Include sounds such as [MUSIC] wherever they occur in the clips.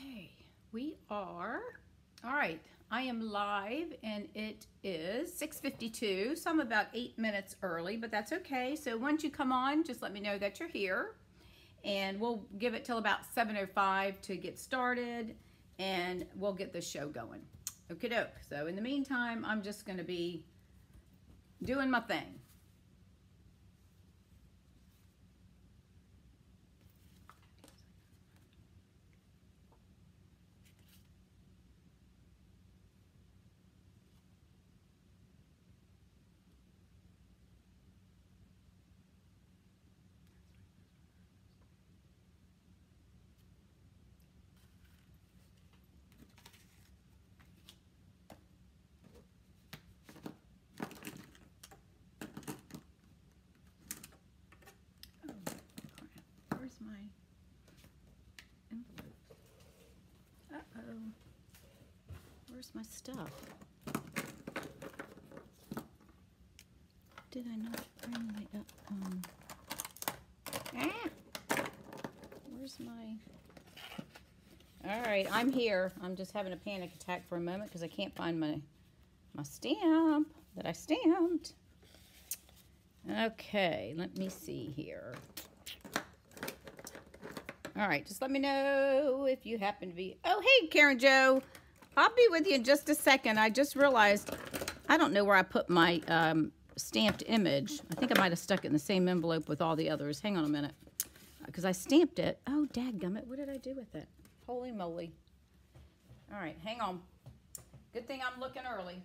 Okay, we are, all right, I am live and it is 6.52, so I'm about eight minutes early, but that's okay. So once you come on, just let me know that you're here and we'll give it till about 7.05 to get started and we'll get the show going. Okay, doke. So in the meantime, I'm just gonna be doing my thing. Oh, crap. Where's my envelope? Uh-oh. Where's my stuff? Did I not bring my, uh, um, ah! Where's my, all right, I'm here. I'm just having a panic attack for a moment because I can't find my, my stamp that I stamped. Okay, let me see here. All right, just let me know if you happen to be. Oh, hey, Karen Joe. I'll be with you in just a second. I just realized I don't know where I put my um, stamped image. I think I might have stuck it in the same envelope with all the others. Hang on a minute. Because I stamped it. Oh, dadgummit. What did I do with it? Holy moly. All right, hang on. Good thing I'm looking early.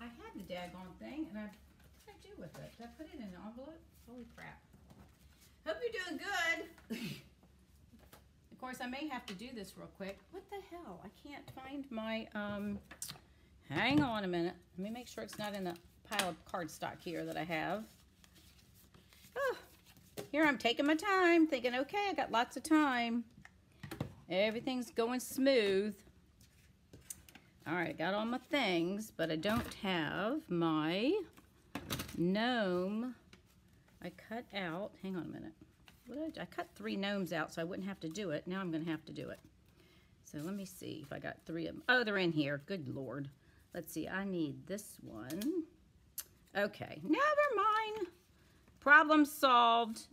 I had the daggone thing, and I what did I do with it? Did I put it in an envelope? Holy crap. Hope you're doing good. [LAUGHS] of course, I may have to do this real quick. What the hell? I can't find my, um, hang on a minute. Let me make sure it's not in the pile of cardstock here that I have. Oh, here I'm taking my time, thinking, okay, I got lots of time. Everything's going smooth. All right, I got all my things, but I don't have my gnome I cut out, hang on a minute. I cut three gnomes out so I wouldn't have to do it. Now I'm going to have to do it. So let me see if I got three of them. Oh, they're in here. Good Lord. Let's see. I need this one. Okay. Never mind. Problem solved.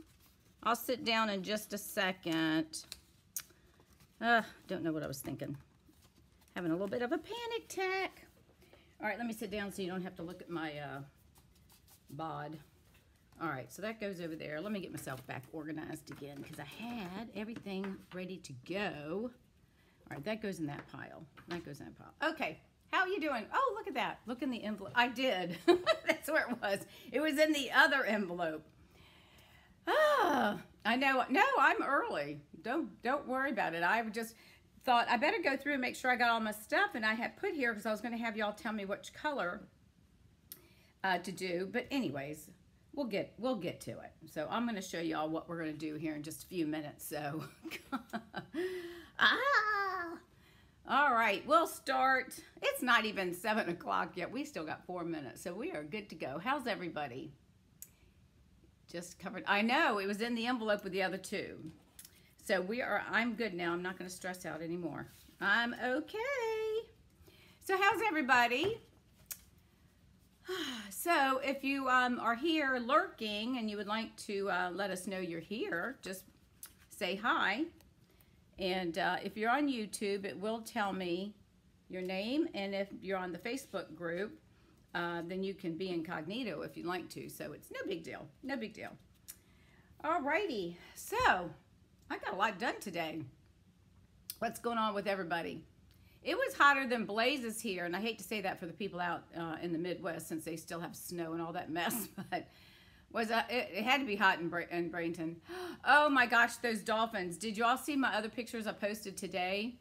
I'll sit down in just a second. Uh, don't know what I was thinking. Having a little bit of a panic attack. All right, let me sit down so you don't have to look at my uh, bod. All right, so that goes over there. Let me get myself back organized again because I had everything ready to go. All right, that goes in that pile. That goes in that pile. Okay, how are you doing? Oh, look at that. Look in the envelope. I did. [LAUGHS] That's where it was. It was in the other envelope. Ah, I know. No, I'm early. Don't don't worry about it. I just thought I better go through and make sure I got all my stuff, and I had put here because I was going to have y'all tell me which color uh, to do. But anyways, we'll get we'll get to it. So I'm going to show y'all what we're going to do here in just a few minutes. So, [LAUGHS] ah, all right, we'll start. It's not even seven o'clock yet. We still got four minutes, so we are good to go. How's everybody? Just covered. I know it was in the envelope with the other two. So we are. I'm good now. I'm not going to stress out anymore. I'm okay. So how's everybody? [SIGHS] So if you um, are here lurking and you would like to uh, let us know you're here, just say hi. And uh, if you're on YouTube, it will tell me your name. And if you're on the Facebook group, uh, then you can be incognito if you'd like to. So it's no big deal. No big deal. Alrighty. So I got a lot done today. What's going on with everybody? It was hotter than blazes here, and I hate to say that for the people out uh, in the Midwest since they still have snow and all that mess, [LAUGHS] but was uh, it, it, had to be hot in, Bra in. [GASPS] Oh my gosh, those dolphins. Did you all see my other pictures I posted today?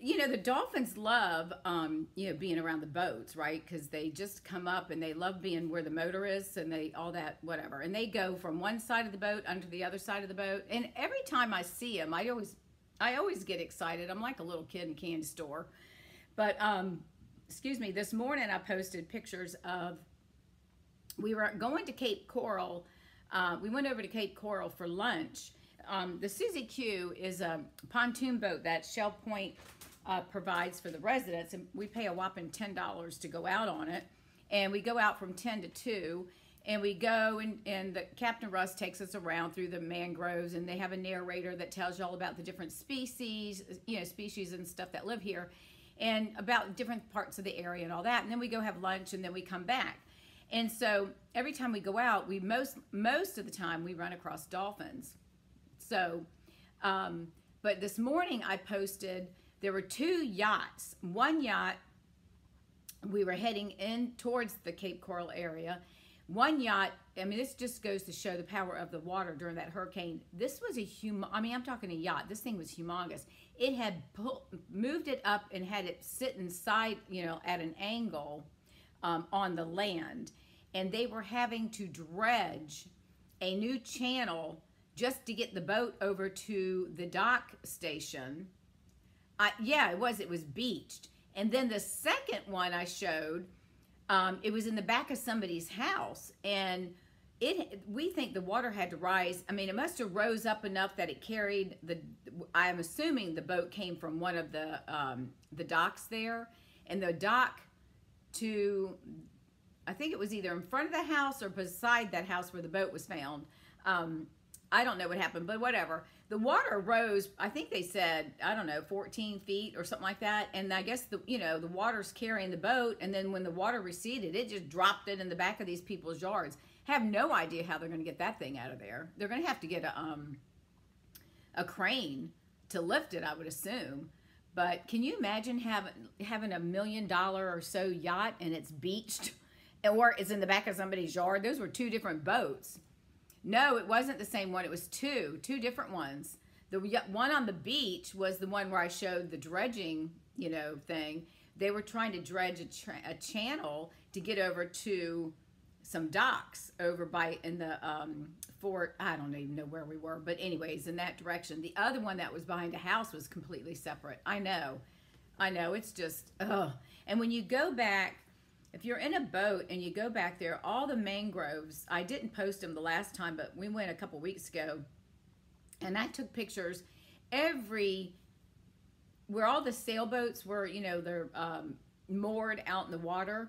You know, the dolphins love, um, you know, being around the boats, right? Because they just come up and they love being where the motor is and they, all that, whatever. And they go from one side of the boat under the other side of the boat. And every time I see them, I always I always get excited. I'm like a little kid in a candy store. But, um, excuse me, this morning I posted pictures of, we were going to Cape Coral. Uh, we went over to Cape Coral for lunch. um, the Susie Q is a pontoon boat that Shell Point uh, provides for the residents, and we pay a whopping ten dollars to go out on it. And we go out from ten to two, and we go and, and the Captain Russ takes us around through the mangroves, and they have a narrator that tells you all about the different species, you know, species and stuff that live here, and about different parts of the area and all that. And then we go have lunch, and then we come back. And so every time we go out, we most most of the time we run across dolphins. So, um, but this morning I posted there were two yachts. One yacht we were heading in towards the Cape Coral area. One yacht, I mean, this just goes to show the power of the water during that hurricane. This was a hum. I mean, I'm talking a yacht. This thing was humongous. It had pull, moved it up and had it sit inside, you know, at an angle um, on the land, and they were having to dredge a new channel just to get the boat over to the dock station. Yeah, it was. It was beached. And then the second one I showed, um, it was in the back of somebody's house, and it. We think the water had to rise. I mean, it must have rose up enough that it carried the. I'm assuming the boat came from one of the um, the docks there, and the dock to. I think it was either in front of the house or beside that house where the boat was found. Um, I don't know what happened, but whatever. The water rose, I think they said, I don't know, 14 feet or something like that. And I guess the, you know, the water's carrying the boat. And then when the water receded, it just dropped it in the back of these people's yards. Have no idea how they're going to get that thing out of there. They're going to have to get a, um, a crane to lift it, I would assume. But can you imagine having having a million dollar or so yacht and it's beached [LAUGHS] or it's in the back of somebody's yard? Those were two different boats. No, it wasn't the same one. It was two, two different ones. The one on the beach was the one where I showed the dredging, you know, thing. They were trying to dredge a, a channel to get over to some docks over by in the um, fort. I don't even know where we were, but anyways, in that direction. The other one that was behind a house was completely separate. I know, I know. It's just, ugh. And when you go back if you're in a boat and you go back there, all the mangroves, I didn't post them the last time, but we went a couple weeks ago and I took pictures every, where all the sailboats were, you know, they're um, moored out in the water.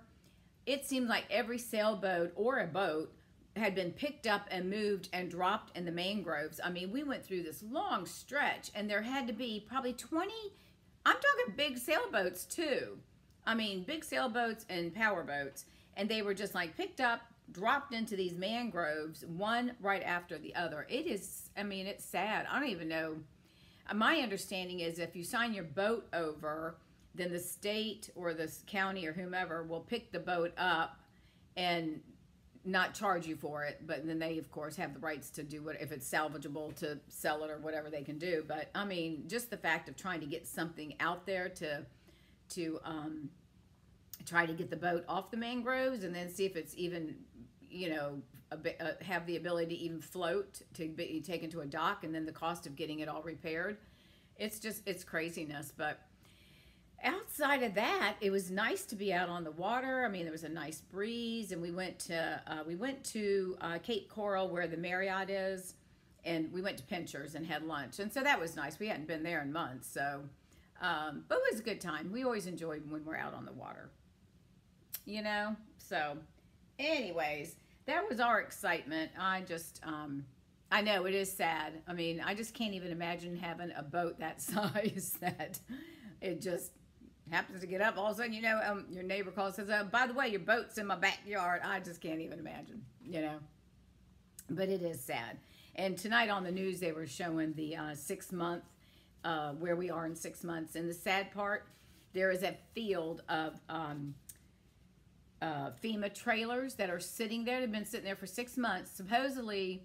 It seemed like every sailboat or a boat had been picked up and moved and dropped in the mangroves. I mean, we went through this long stretch and there had to be probably 20, I'm talking big sailboats too I mean, big sailboats and power boats, and they were just like picked up, dropped into these mangroves, one right after the other. It is, I mean, it's sad. I don't even know. My understanding is if you sign your boat over, then the state or the county or whomever will pick the boat up and not charge you for it, but then they of course have the rights to do what if it's salvageable to sell it or whatever they can do. But I mean, just the fact of trying to get something out there to to um, try to get the boat off the mangroves and then see if it's even, you know, bit, uh, have the ability to even float to be taken to a dock and then the cost of getting it all repaired. It's just, it's craziness. But outside of that, it was nice to be out on the water. I mean, there was a nice breeze and we went to, uh, we went to uh, Cape Coral where the Marriott is and we went to Pinchers and had lunch. And so that was nice. We hadn't been there in months. So, um, but it was a good time. We always enjoyed when we're out on the water. You know? So, anyways, that was our excitement. I just, um, I know it is sad. I mean, I just can't even imagine having a boat [LAUGHS] that size that it just happens to get up. All of a sudden, you know, um, your neighbor calls says, oh, by the way, your boat's in my backyard. I just can't even imagine, you know? But it is sad. And tonight on the news, they were showing the uh, six month uh, where we are in six months. And the sad part, there is a field of um, uh, FEMA trailers that are sitting there. They've been sitting there for six months, supposedly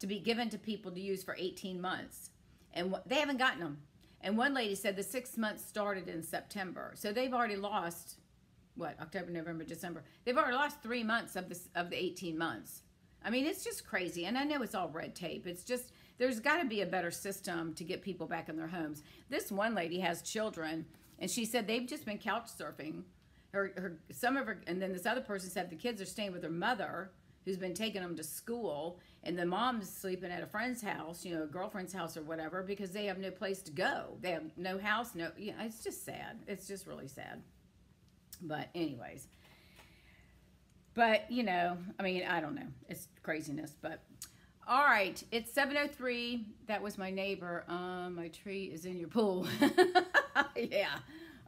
to be given to people to use for 18 months. And they haven't gotten them. And one lady said the six months started in September. So they've already lost, what, October, November, December. They've already lost three months of, this, of the 18 months. I mean, it's just crazy. And I know it's all red tape. It's just there's got to be a better system to get people back in their homes. This one lady has children, and she said they've just been couch surfing. Her, her, some of her, and then this other person said the kids are staying with their mother, who's been taking them to school, and the mom's sleeping at a friend's house, you know, a girlfriend's house or whatever, because they have no place to go. They have no house, no, yeah, it's just sad. It's just really sad. But, anyways, but you know, I mean, I don't know. It's craziness, but all right, it's 7:03. That was my neighbor. Um, my tree is in your pool. [LAUGHS] yeah.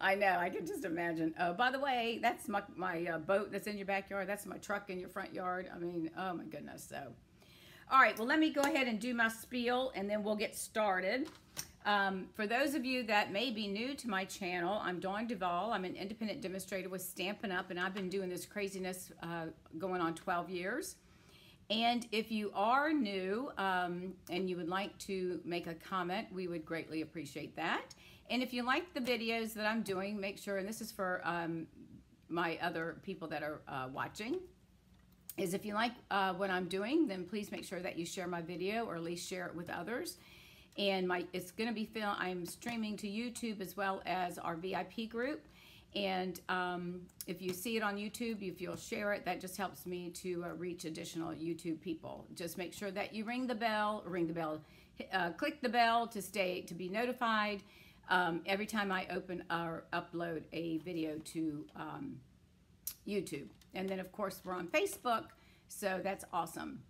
I know. I can just imagine. Oh, by the way, that's my my uh, boat that's in your backyard. That's my truck in your front yard. I mean, oh my goodness. So, all right. Well, let me go ahead and do my spiel, and then we'll get started. Um, for those of you that may be new to my channel, I'm Dawn Duvall. I'm an independent demonstrator with Stampin' Up, and I've been doing this craziness uh, going on 12 years. And if you are new um, and you would like to make a comment, we would greatly appreciate that. And if you like the videos that I'm doing, make sure, and this is for um, my other people that are uh, watching, is if you like uh, what I'm doing, then please make sure that you share my video or at least share it with others. And my it's going to be filmed, I'm streaming to YouTube as well as our VIP group. And um, if you see it on YouTube, if you'll share it, that just helps me to uh, reach additional YouTube people. Just make sure that you ring the bell, ring the bell, uh, click the bell to stay to be notified um, every time I open or upload a video to um, YouTube. And then, of course, we're on Facebook, so that's awesome.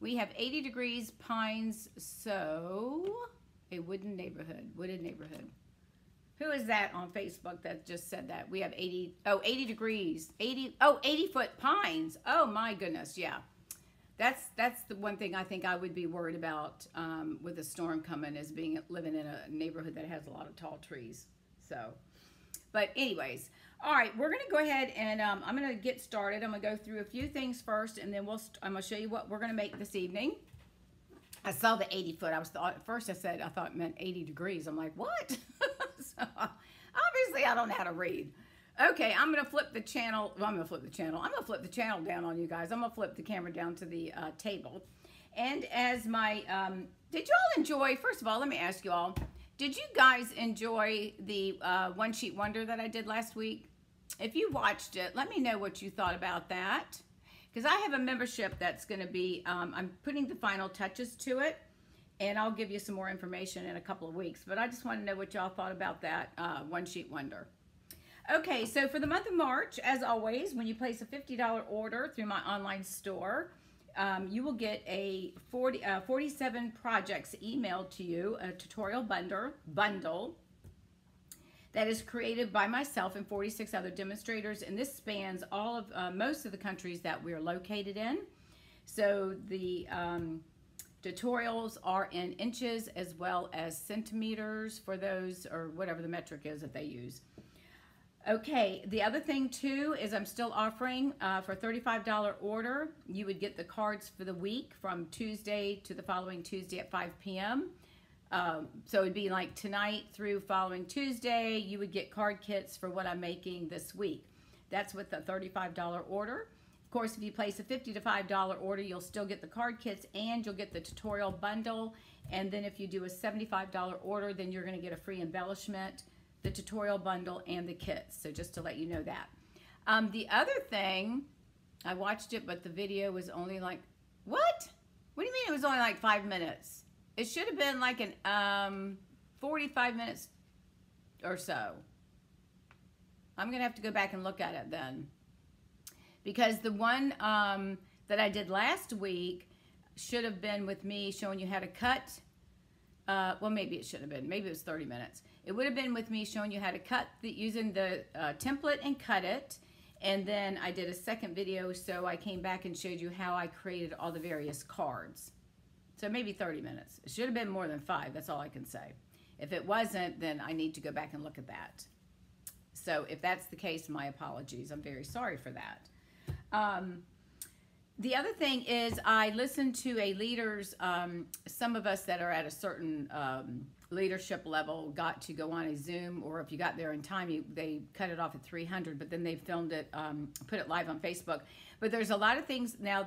We have 80 degrees Pines, so a wooden neighborhood, wooded neighborhood. Who is that on Facebook that just said that? We have 80, oh, 80 degrees, 80, oh, 80 foot pines. Oh my goodness, yeah. That's that's the one thing I think I would be worried about um, with a storm coming is being living in a neighborhood that has a lot of tall trees. So, but anyways, all right, we're gonna go ahead and um, I'm gonna get started. I'm gonna go through a few things first, and then we'll I'm gonna show you what we're gonna make this evening. I saw the 80 foot. I was thought at first I said I thought it meant 80 degrees. I'm like, what? [LAUGHS] [LAUGHS] so obviously I don't know how to read. Okay, I'm gonna flip the channel. Well, I'm gonna flip the channel. I'm gonna flip the channel down on you guys. I'm gonna flip the camera down to the uh, table. And as my, um, did you all enjoy, first of all, let me ask you all, did you guys enjoy the uh, One Sheet Wonder that I did last week? If you watched it, let me know what you thought about that. Because I have a membership that's gonna be, um, I'm putting the final touches to it and I'll give you some more information in a couple of weeks. But I just want to know what y'all thought about that uh, One Sheet Wonder. Okay, so for the month of March, as always, when you place a $50 order through my online store, um, you will get a 40, uh, 47 projects emailed to you, a tutorial bundle, bundle that is created by myself and 46 other demonstrators, and this spans all of uh, most of the countries that we're located in. So the um, tutorials are in inches as well as centimeters for those, or whatever the metric is that they use. Okay, the other thing too is I'm still offering uh, for $35 order, you would get the cards for the week from Tuesday to the following Tuesday at 5 p.m. Um, so it'd be like tonight through following Tuesday, you would get card kits for what I'm making this week. That's with the $35 order. Course, if you place a 50 to $5 order, you'll still get the card kits and you'll get the tutorial bundle. And then if you do a $75 order, then you're gonna get a free embellishment the tutorial bundle, and the kits. So just to let you know that. Um, the other thing, I watched it, but the video was only like, what? What do you mean it was only like five minutes? It should have been like an um, 45 minutes or so. I'm going to have to go back and look at it then. Because the one um, that I did last week should have been with me showing you how to cut. Uh, well, maybe it should have been. Maybe it was 30 minutes. It would have been with me showing you how to cut the, using the uh, template and cut it. And then I did a second video, so I came back and showed you how I created all the various cards. So maybe 30 minutes. It should have been more than five, that's all I can say. If it wasn't, then I need to go back and look at that. So if that's the case, my apologies. I'm very sorry for that. Um, the other thing is I listened to a leader's, um, some of us that are at a certain um, leadership level got to go on a Zoom, or if you got there in time, you, they cut it off at 300, but then they filmed it, um, put it live on Facebook. But there's a lot of things now.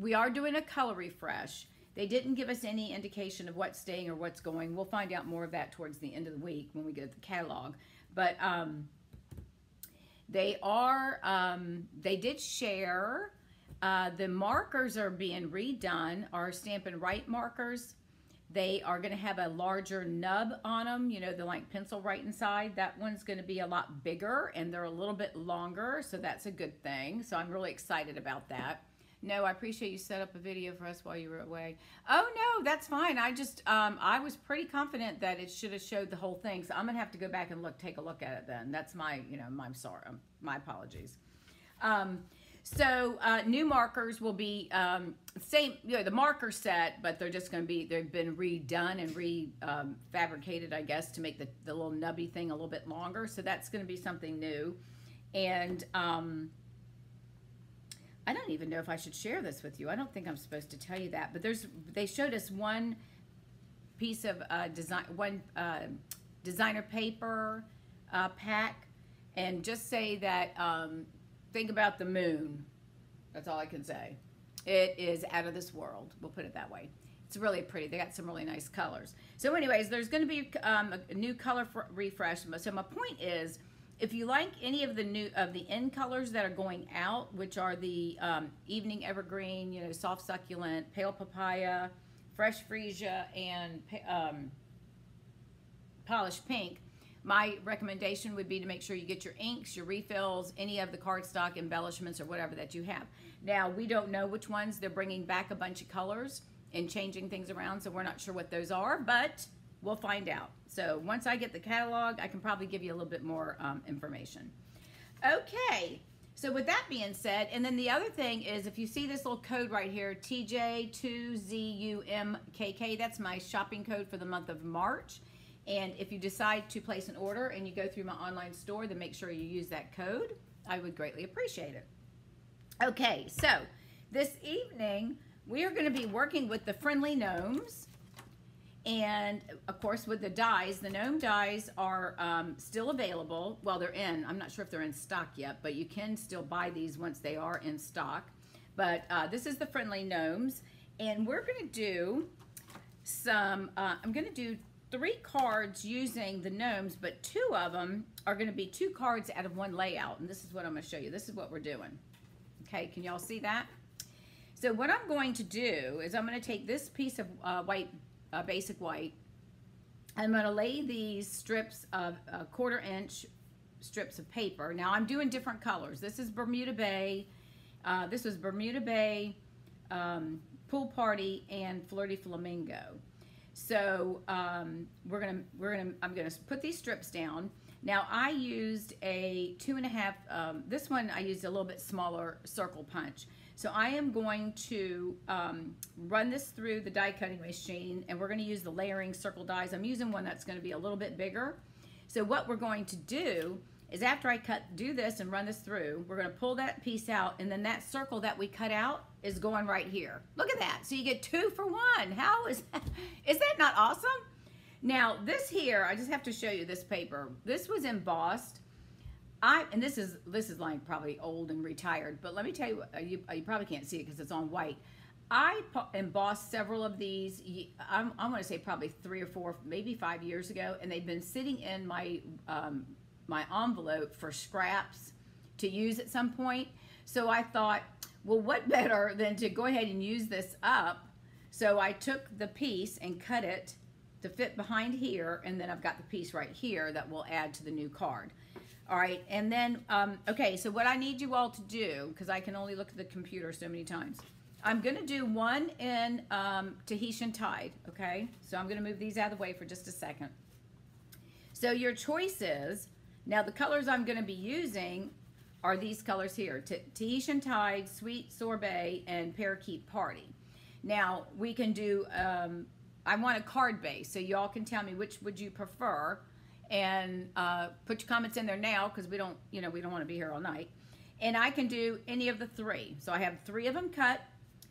We are doing a color refresh. They didn't give us any indication of what's staying or what's going. We'll find out more of that towards the end of the week when we get the catalog. But um, they are, um, they did share Uh, the markers are being redone, our Stampin' Write markers. They are going to have a larger nub on them, you know, the like pencil right inside. That one's going to be a lot bigger and they're a little bit longer, so that's a good thing. So I'm really excited about that. No, I appreciate you set up a video for us while you were away. Oh no, that's fine. I just, um, I was pretty confident that it should have showed the whole thing. So I'm gonna have to go back and look, take a look at it then. That's my, you know, my, I'm sorry, um, my apologies. Um, so uh, new markers will be um, same, you know, the marker set, but they're just going to be, they've been redone and refabricated, um, I guess, to make the, the little nubby thing a little bit longer. So that's going to be something new. And um, I don't even know if I should share this with you. I don't think I'm supposed to tell you that, but there's they showed us one piece of uh, design, one uh, designer paper uh, pack, and just say that um, think about the moon. That's all I can say. It is out of this world. We'll put it that way. It's really pretty. They got some really nice colors. So, anyways, there's going to be um, a new color refresh. So my point is if you like any of the new of the end colors that are going out, which are the um, evening evergreen, you know, soft succulent, pale papaya, fresh freesia, and um, polished pink, my recommendation would be to make sure you get your inks, your refills, any of the cardstock embellishments or whatever that you have. Now, we don't know which ones. They're bringing back a bunch of colors and changing things around, so we're not sure what those are, but we'll find out. So once I get the catalog, I can probably give you a little bit more um, information. Okay, so with that being said, and then the other thing is if you see this little code right here, TJ2ZUMKK, that's my shopping code for the month of March. And if you decide to place an order and you go through my online store, then make sure you use that code. I would greatly appreciate it. Okay, so this evening we are going to be working with the Friendly Gnomes. And of course, with the dies, the gnome dies are um, still available. Well, they're in. I'm not sure if they're in stock yet, but you can still buy these once they are in stock. But uh, this is the friendly gnomes, and we're going to do some. Uh, I'm going to do three cards using the gnomes, but two of them are going to be two cards out of one layout, and this is what I'm going to show you. This is what we're doing. Okay, can y'all see that? So what I'm going to do is I'm going to take this piece of uh, white basic white. I'm going to lay these strips of quarter inch strips of paper. Now I'm doing different colors. This is Bermuda Bay. Uh, this was Bermuda Bay, um, Pool Party, and Flirty Flamingo. So um, we're gonna we're gonna I'm gonna put these strips down. Now I used a two and a half. Um, this one I used a little bit smaller circle punch. So I am going to um, run this through the die cutting machine and we're going to use the layering circle dies. I'm using one that's going to be a little bit bigger. So what we're going to do is after I cut, do this and run this through, we're going to pull that piece out and then that circle that we cut out is going right here. Look at that. So you get two for one. How is that? [LAUGHS] Is that not awesome? Now this here, I just have to show you this paper. This was embossed I and this is this is like probably old and retired, but let me tell you, uh, you, uh, you probably can't see it because it's on white. I embossed several of these. I'm, I'm going to say probably three or four, maybe five years ago, and they've been sitting in my um, my envelope for scraps to use at some point. So I thought, well, what better than to go ahead and use this up? So I took the piece and cut it to fit behind here, and then I've got the piece right here that will add to the new card. All right, and then, um, okay, so what I need you all to do, because I can only look at the computer so many times, I'm going to do one in um, Tahitian Tide, okay? So I'm going to move these out of the way for just a second. So your choice is, now the colors I'm going to be using are these colors here, Tahitian Tide, Sweet Sorbet, and Parakeet Party. Now, we can do, um, I want a card base, so y'all can tell me which would you prefer and uh, put your comments in there now because we don't, you know, we don't want to be here all night. And I can do any of the three. So I have three of them cut.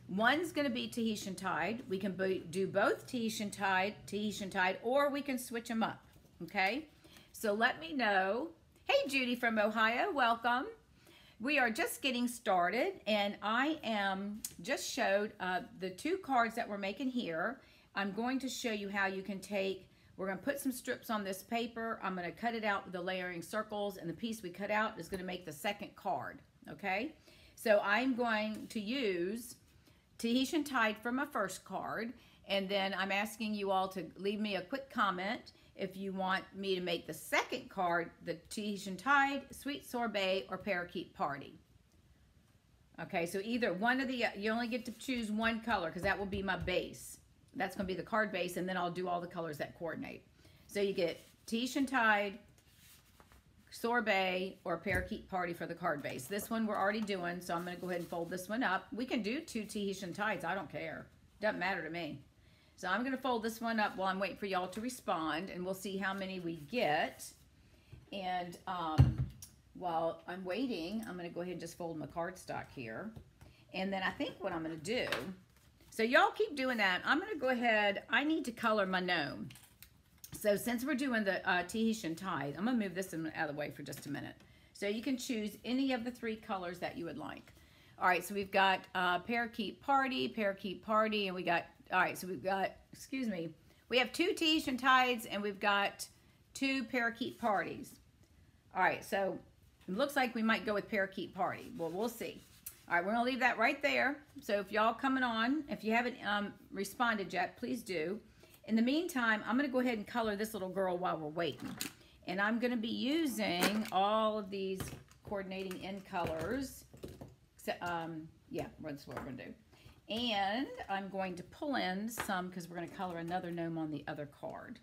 One's going to be Tahitian Tide. We can do both Tahitian Tide, Tahitian Tide, or we can switch them up, okay? So let me know. Hey, Judy from Ohio, welcome. We are just getting started, and I am just showed uh, the two cards that we're making here. I'm going to show you how you can take we're going to put some strips on this paper. I'm going to cut it out with the layering circles, and the piece we cut out is going to make the second card, okay? So I'm going to use Tahitian Tide for my first card. And then I'm asking you all to leave me a quick comment if you want me to make the second card the Tahitian Tide, Sweet Sorbet, or Parakeet Party. Okay, so either one of the, you only get to choose one color because that will be my base. That's going to be the card base, and then I'll do all the colors that coordinate. So you get Tahitian Tide, Sorbet, or Parakeet Party for the card base. This one we're already doing, so I'm going to go ahead and fold this one up. We can do two Tahitian Tides. I don't care. Doesn't matter to me. So I'm going to fold this one up while I'm waiting for y'all to respond, and we'll see how many we get. And um, while I'm waiting, I'm going to go ahead and just fold my cardstock here. And then I think what I'm going to do, so y'all keep doing that. I'm going to go ahead, I need to color my gnome. So since we're doing the uh, Tahitian Tide, I'm to move this out of the way for just a minute. So you can choose any of the three colors that you would like. All right, so we've got uh, Parakeet Party, Parakeet Party, and we got, all right, so we've got, excuse me, we have two Tahitian Tides, and we've got two Parakeet Parties. All right, so it looks like we might go with Parakeet Party. Well, we'll see. All right, we're to leave that right there. So if y'all coming on, if you haven't um, responded yet, please do. In the meantime, I'm to go ahead and color this little girl while we're waiting. And I'm to be using all of these coordinating in colors. So, Um, yeah, that's what we're to do. And I'm going to pull in some because we're to color another gnome on the other card.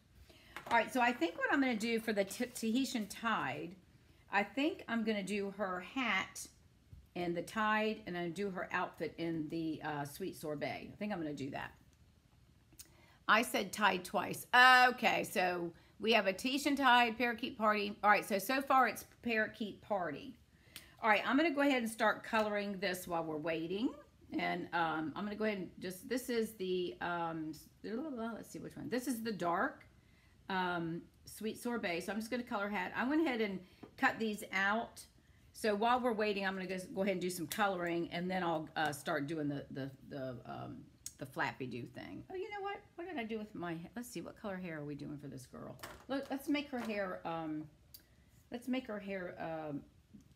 All right, so I think what I'm to do for the Tahitian Tide I think I'm to do her hat and the tide, and I'm do her outfit in the uh, sweet sorbet. I think I'm going to do that. I said tide twice. Okay, so we have a Tahitian tide, parakeet party. All right, so so far it's parakeet party. All right, I'm going to go ahead and start coloring this while we're waiting. And um, I'm going to go ahead and just, this is the, um, let's see which one. This is the dark um, sweet sorbet. So I'm just going to color hat. I went ahead and cut these out. So while we're waiting, I'm going to go ahead and do some coloring, and then I'll uh, start doing the the the, um, the flappy do thing. Oh, you know what? What did I do with my? Let's see. What color hair are we doing for this girl? Look, let's make her hair. Um, let's make her hair. Um,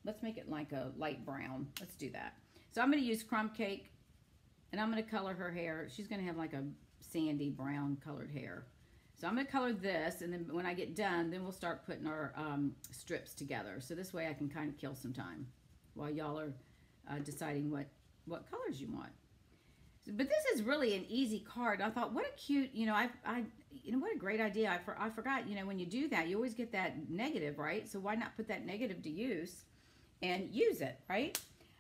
let's make it like a light brown. Let's do that. So I'm going to use crumb cake, and I'm going to color her hair. She's going to have like a sandy brown colored hair. So I'm going to color this, and then when I get done, then we'll start putting our um, strips together. So this way I can kind of kill some time while y'all are uh, deciding what, what colors you want. But this is really an easy card. I thought, what a cute, you know, I, I, you know, what a great idea. I, for, I forgot, you know, when you do that, you always get that negative, right? So why not put that negative to use and use it, right?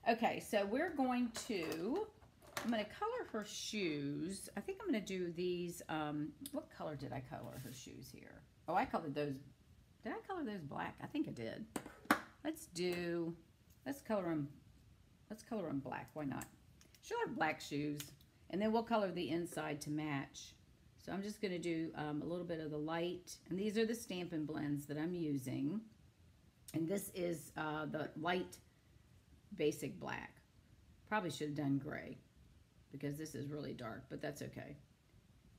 Okay, so we're going to I'm going to color her shoes. I think I'm going to do these. Um, what color did I color her shoes here? Oh, I colored those. Did I color those black? I think I did. Let's do, let's color them, let's color them black. Why not? She'll have black shoes. And then we'll color the inside to match. So I'm just going to do um, a little bit of the light. And these are the Stampin' Blends that I'm using. And this is uh, the light basic black. Probably should have done gray because this is really dark, but that's okay.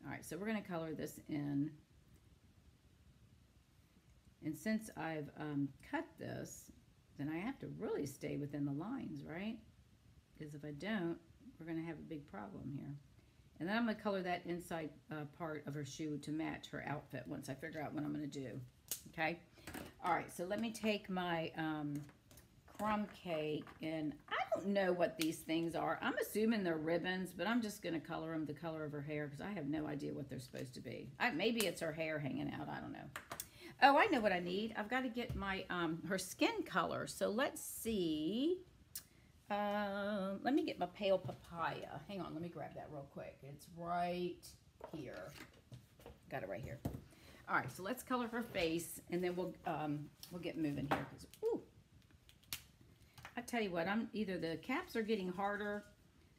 All right, so we're going to color this in. And since I've um, cut this, then I have to really stay within the lines, right? Because if I don't, we're going to have a big problem here. And then I'm going to color that inside uh, part of her shoe to match her outfit once I figure out what I'm going to do. Okay? All right, so let me take my um, crumb cake and I don't know what these things are. I'm assuming they're ribbons, but I'm just going to color them the color of her hair because I have no idea what they're supposed to be. I, maybe it's her hair hanging out. I don't know. Oh, I know what I need. I've got to get my um, her skin color. So let's see. Uh, let me get my pale papaya. Hang on, let me grab that real quick. It's right here. Got it right here. All right, so let's color her face, and then we'll um, we'll get moving here. Cause, ooh, I tell you what, I'm either the caps are getting harder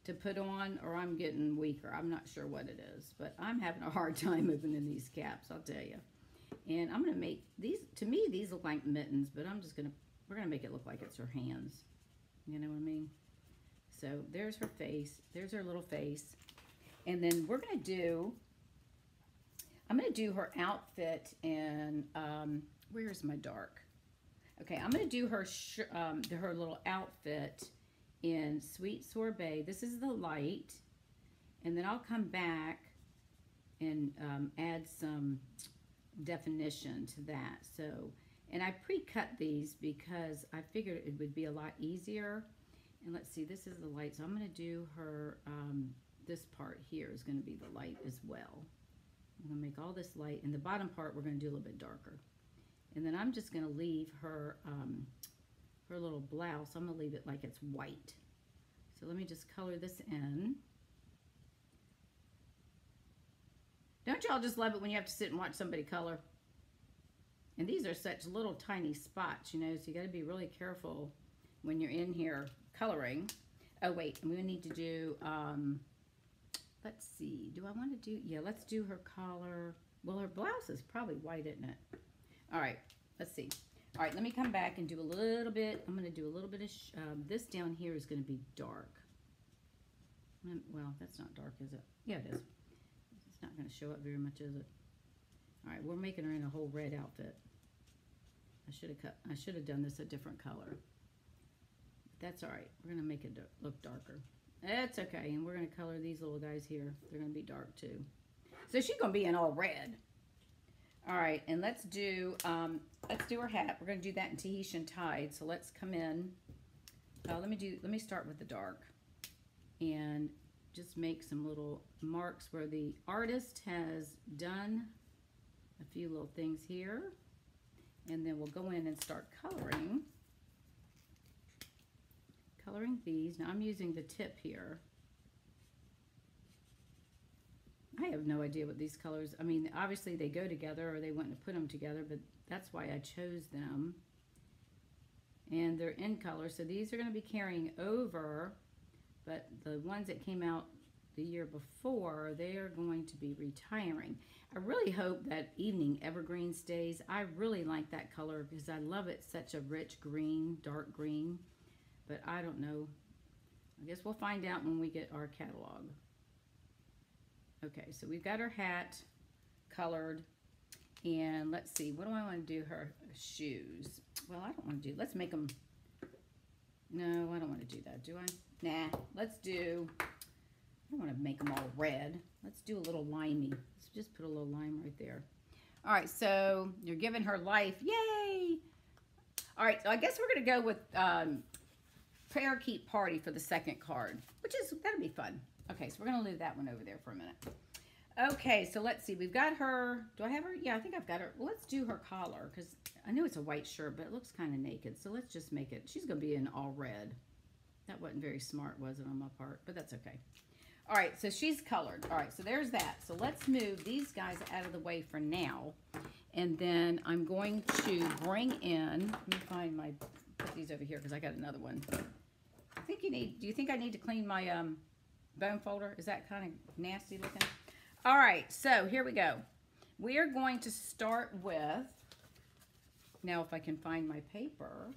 to put on or I'm getting weaker. I'm not sure what it is, but I'm having a hard [LAUGHS] time moving in these caps, I'll tell you. And I'm to make these, to me, these look like mittens, but I'm just to, we're to make it look like it's her hands. You know what I mean? So there's her face. There's her little face. And then we're to do, I'm to do her outfit and um, where's my dark? Okay, I'm to do her um, her little outfit in Sweet Sorbet. This is the light. And then I'll come back and um, add some definition to that. So, and I pre-cut these because I figured it would be a lot easier. And let's see, this is the light. So I'm going to do her, um, this part here is going to be the light as well. I'm to make all this light. And the bottom part, we're going to do a little bit darker. And then I'm just going to leave her, um, her little blouse. I'm going to leave it like it's white. So let me just color this in. Don't y'all just love it when you have to sit and watch somebody color? And these are such little tiny spots, you know, so you got to be really careful when you're in here coloring. Oh, wait, we need to do, um, let's see, do I want to do, yeah, let's do her collar. Well, her blouse is probably white, isn't it? All right, let's see. All right, let me come back and do a little bit. I'm going to do a little bit of, um, this down here is going to be dark. Mm, well, that's not dark, is it? Yeah, it is. It's not going to show up very much, is it? All right, we're making her in a whole red outfit. I should have cut. I should have done this a different color. That's all right. We're gonna make it look darker. That's okay, and we're gonna color these little guys here. They're gonna be dark too. So she's gonna be in all red. All right, and let's do um, let's do our hat. We're gonna do that in Tahitian Tide. So let's come in. Uh, let me do. Let me start with the dark, and just make some little marks where the artist has done a few little things here. And then we'll go in and start coloring. Coloring these. Now I'm using the tip here. I have no idea what these colors, I mean, obviously they go together or they wouldn't put them together, but that's why I chose them. And they're in color, so these are going to be carrying over, but the ones that came out the year before, they are going to be retiring. I really hope that evening evergreen stays. I really like that color because I love it. Such a rich green, dark green. But I don't know. I guess we'll find out when we get our catalog. Okay, so we've got her hat colored. And let's see, what do I want to do her shoes? Well, I don't want to do, let's make them, no, I don't want to do that, do I? Nah, let's do I don't want to make them all red. Let's do a little limey. Let's just put a little lime right there. All right, so you're giving her life. Yay! All right, so I guess we're going to go with um, Parakeet Party for the second card, which is, that'll be fun. Okay, so we're going to leave that one over there for a minute. Okay, so let's see. We've got her. Do I have her? Yeah, I think I've got her. Let's do her collar because I know it's a white shirt, but it looks kind of naked. So let's just make it. She's going to be in all red. That wasn't very smart, was it, on my part? But that's okay. All right, so she's colored. All right, so there's that. So let's move these guys out of the way for now. And then I'm going to bring in, let me find my, put these over here because I got another one. I think you need, do you think I need to clean my um, bone folder? Is that kind of nasty looking? All right, so here we go. We are going to start with, now if I can find my paper,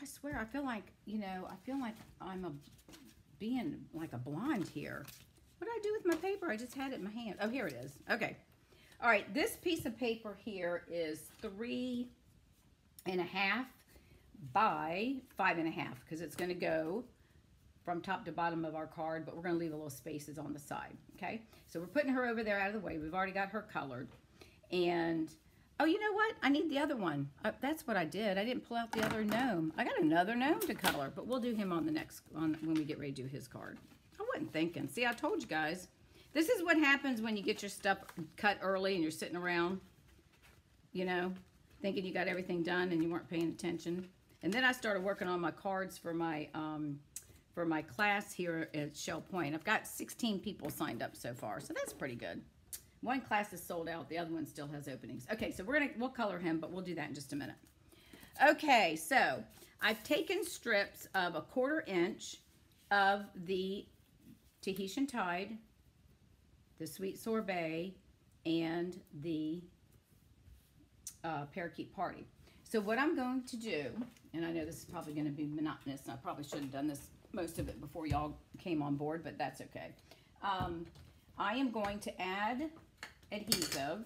I swear, I feel like, you know, I feel like I'm a being like a blonde here. What did I do with my paper? I just had it in my hand. Oh, here it is. Okay. All right, this piece of paper here is three and a half by five and a half because it's going to go from top to bottom of our card, but we're going to leave a little spaces on the side, okay? So we're putting her over there out of the way. We've already got her colored. And Oh, you know what? I need the other one. Uh, that's what I did. I didn't pull out the other gnome. I got another gnome to color, but we'll do him on the next, on when we get ready to do his card. I wasn't thinking. See, I told you guys. This is what happens when you get your stuff cut early and you're sitting around, you know, thinking you got everything done and you weren't paying attention. And then I started working on my cards for my, um, for my class here at Shell Point. I've got 16 people signed up so far, so that's pretty good. One class is sold out. The other one still has openings. Okay, so we're gonna we'll color him, but we'll do that in just a minute. Okay, so I've taken strips of a quarter inch of the Tahitian Tide, the Sweet Sorbet, and the uh, Parakeet Party. So what I'm going to do, and I know this is probably going to be monotonous, I probably shouldn't have done this most of it before y'all came on board, but that's okay. Um, I am going to add adhesive.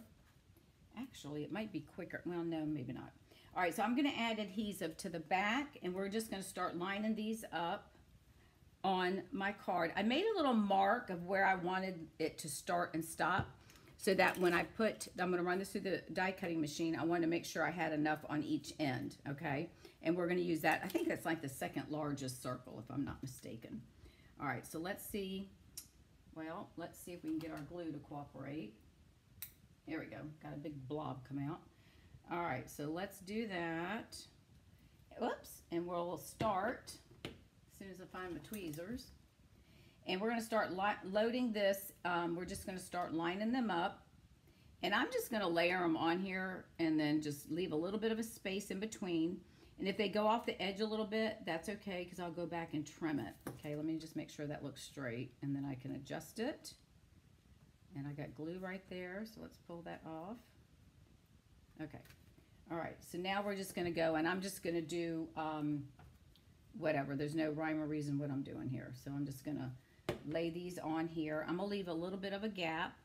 Actually, it might be quicker. Well, no, maybe not. All right, so I'm gonna add adhesive to the back and we're just gonna start lining these up on my card. I made a little mark of where I wanted it to start and stop so that when I put, I'm gonna run this through the die cutting machine, I wanna make sure I had enough on each end, okay? And we're gonna use that, I think that's like the second largest circle if I'm not mistaken. All right, so let's see, well, let's see if we can get our glue to cooperate. There we go, got a big blob come out. All right, so let's do that. Whoops, and we'll start as soon as I find my tweezers. And we're gonna start loading this. Um, we're just gonna start lining them up. And I'm just gonna layer them on here and then just leave a little bit of a space in between. And if they go off the edge a little bit, that's okay because I'll go back and trim it. Okay, let me just make sure that looks straight and then I can adjust it. And I got glue right there, so let's pull that off. Okay, all right, so now we're just gonna go and I'm just gonna do um, whatever. There's no rhyme or reason what I'm doing here. So I'm just gonna lay these on here. I'm gonna leave a little bit of a gap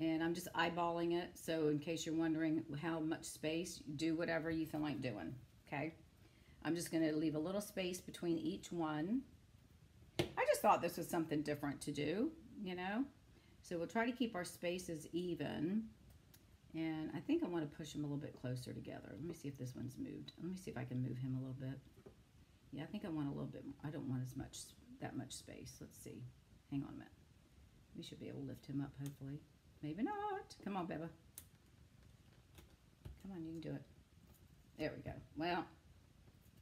and I'm just eyeballing it. So in case you're wondering how much space, do whatever you feel like doing, okay? I'm just gonna leave a little space between each one. I just thought this was something different to do, you know? So we'll try to keep our spaces even. And I think I want to push them a little bit closer together. Let me see if this one's moved. Let me see if I can move him a little bit. Yeah, I think I want a little bit, I don't want as much that much space. Let's see. Hang on a minute. We should be able to lift him up, hopefully. Maybe not. Come on, Beba. Come on, you can do it. There we go. Well,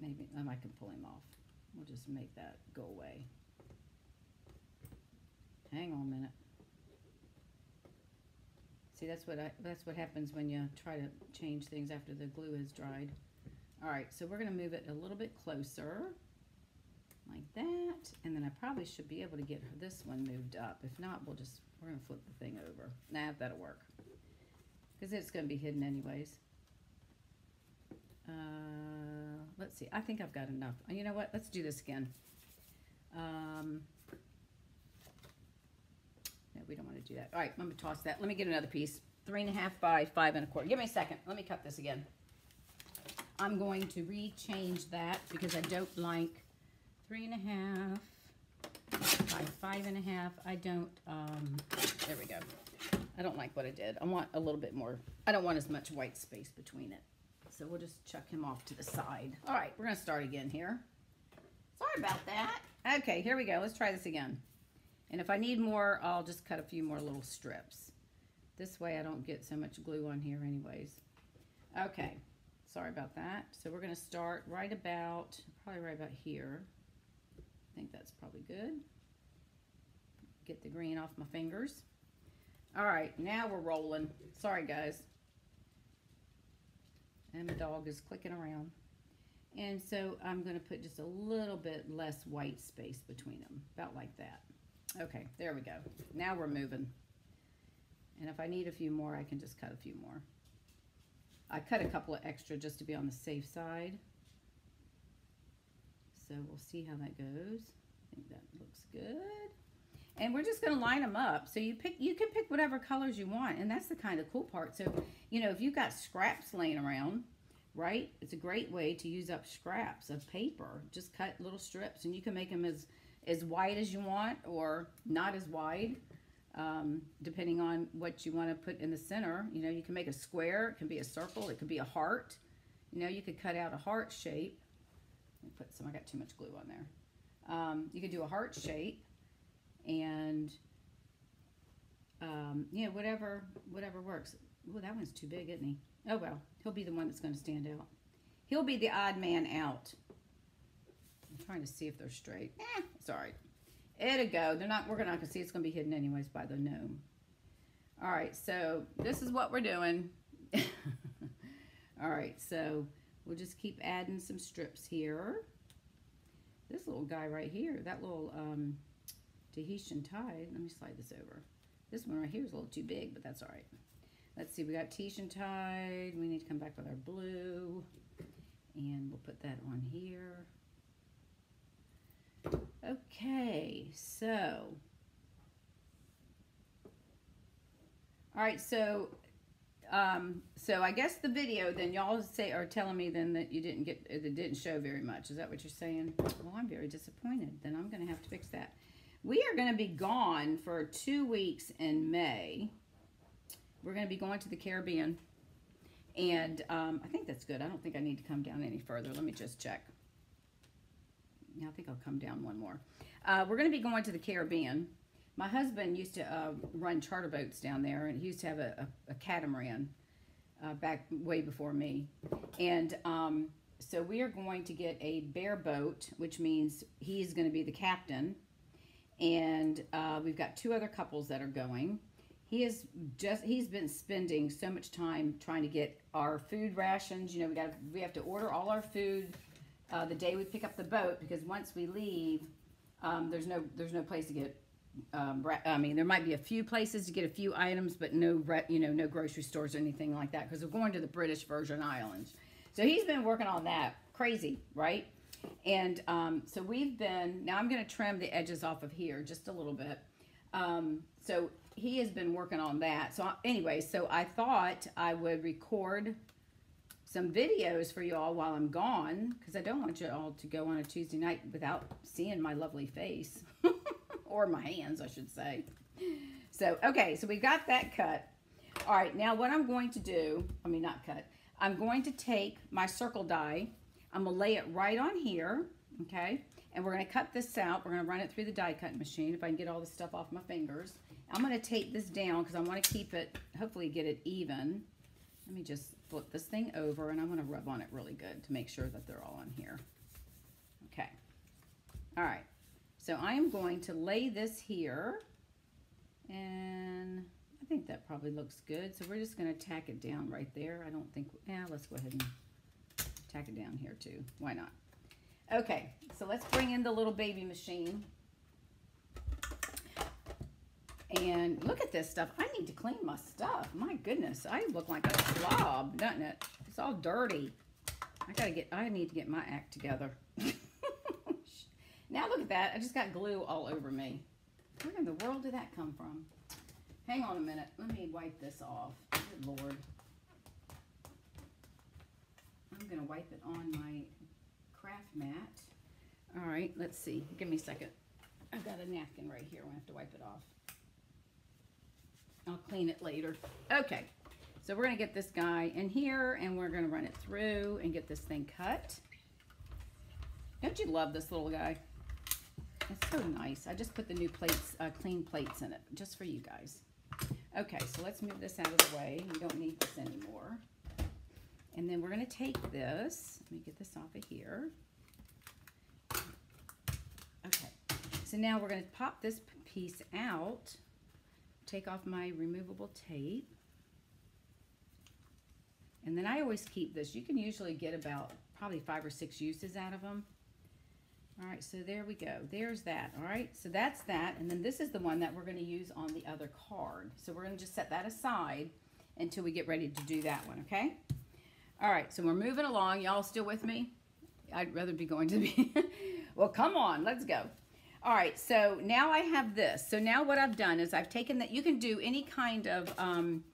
maybe I can pull him off. We'll just make that go away. Hang on a minute. See, that's what I, that's what happens when you try to change things after the glue is dried. All right, so we're going to move it a little bit closer like that. And then I probably should be able to get this one moved up. If not, we'll just, we're gonna flip the thing over. Nah, that'll work. Because it's gonna be hidden anyways. Uh, let's see, I think I've got enough. You know what, let's do this again. Um, no, we don't wanna do that. All right, I'm gonna toss that. Let me get another piece. Three and a half by five and a quarter. Give me a second, let me cut this again. I'm going to rechange that because I don't like three and a half by five and a half. I don't, um, there we go. I don't like what I did. I want a little bit more, I don't want as much white space between it. So we'll just chuck him off to the side. All right, we're gonna start again here. Sorry about that. Okay, here we go. Let's try this again. And if I need more, I'll just cut a few more little strips. This way I don't get so much glue on here anyways. Okay, sorry about that. So we're gonna start right about, probably right about here I think that's probably good. Get the green off my fingers. All right, now we're rolling. Sorry, guys. And my dog is clicking around. And so I'm going to put just a little bit less white space between them, about like that. Okay, there we go. Now we're moving. And if I need a few more, I can just cut a few more. I cut a couple of extra just to be on the safe side. So we'll see how that goes. I think that looks good. And we're just going to line them up. So you pick, you can pick whatever colors you want. And that's the kind of cool part. So, you know, if you've got scraps laying around, right? It's a great way to use up scraps of paper. Just cut little strips and you can make them as, as wide as you want or not as wide. Um, depending on what you want to put in the center. You know, you can make a square. It can be a circle. It could be a heart. You know, you could cut out a heart shape put some, I got too much glue on there. Um, you could do a heart shape and, um, know, whatever, whatever works. Oh, that one's too big, isn't he? Oh, well, he'll be the one that's going to stand out. He'll be the odd man out. I'm trying to see if they're straight. Eh, right. It'll go. They're not, we're not going to see. It's going to be hidden anyways by the gnome. All right, so this is what we're doing. [LAUGHS] all right, so We'll just keep adding some strips here. This little guy right here, that little um, Tahitian tide, let me slide this over. This one right here is a little too big, but that's all right. Let's see, we got Tahitian tide. We need to come back with our blue. And we'll put that on here. Okay, so. All right, so um, so I guess the video, then y'all say are telling me then that you didn't get it didn't show very much. Is that what you're saying? Well, I'm very disappointed. Then I'm going to have to fix that. We are going to be gone for two weeks in May. We're going to be going to the Caribbean, and um, I think that's good. I don't think I need to come down any further. Let me just check. Yeah, I think I'll come down one more. Uh, we're going to be going to the Caribbean. My husband used to uh, run charter boats down there, and he used to have a, a, a catamaran uh, back way before me. And um, so we are going to get a bear bareboat, which means he's going to be the captain. And uh, we've got two other couples that are going. He is just he's been spending so much time trying to get our food rations. You know, we got we have to order all our food uh, the day we pick up the boat because once we leave, um, there's no there's no place to get um, I mean, there might be a few places to get a few items, but no, you know, no grocery stores or anything like that because we're going to the British Virgin Islands. So he's been working on that. Crazy, right? And um, so we've been, now I'm going to trim the edges off of here just a little bit. Um, so he has been working on that. So anyway, so I thought I would record some videos for y'all while I'm gone because I don't want you all to go on a Tuesday night without seeing my lovely face. [LAUGHS] or my hands, I should say. So, okay, so we got that cut. All right, now what I'm going to do, I mean, not cut, I'm going to take my circle die, I'm gonna lay it right on here, okay? And we're gonna cut this out. We're gonna run it through the die cutting machine if I can get all the stuff off my fingers. I'm gonna tape this down because I wanna keep it, hopefully get it even. Let me just flip this thing over and I'm gonna rub on it really good to make sure that they're all on here. Okay. All right. So I am going to lay this here and I think that probably looks good. So we're just going to tack it down right there. I don't think, yeah, let's go ahead and tack it down here too. Why not? Okay, so let's bring in the little baby machine. And look at this stuff. I need to clean my stuff. My goodness, I look like a slob, doesn't it? It's all dirty. I gotta get, I need to get my act together. [LAUGHS] Now look at that. I just got glue all over me. Where in the world did that come from? Hang on a minute. Let me wipe this off. Good Lord. I'm going to wipe it on my craft mat. All right, let's see. Give me a second. I've got a napkin right here. I have to wipe it off. I'll clean it later. Okay, so we're going to get this guy in here and we're going to run it through and get this thing cut. Don't you love this little guy? It's so nice. I just put the new plates, uh, clean plates in it, just for you guys. Okay, so let's move this out of the way. We don't need this anymore. And then we're going to take this. Let me get this off of here. Okay, so now we're going to pop this piece out. Take off my removable tape. And then I always keep this. You can usually get about probably five or six uses out of them. All right, so there we go. There's that, all right? So that's that, and then this is the one that we're gonna use on the other card. So we're gonna just set that aside until we get ready to do that one, okay? All right, so we're moving along. Y'all still with me? I'd rather be going to be. [LAUGHS] well, come on, let's go. All right, so now I have this. So now what I've done is I've taken that, you can do any kind of, um,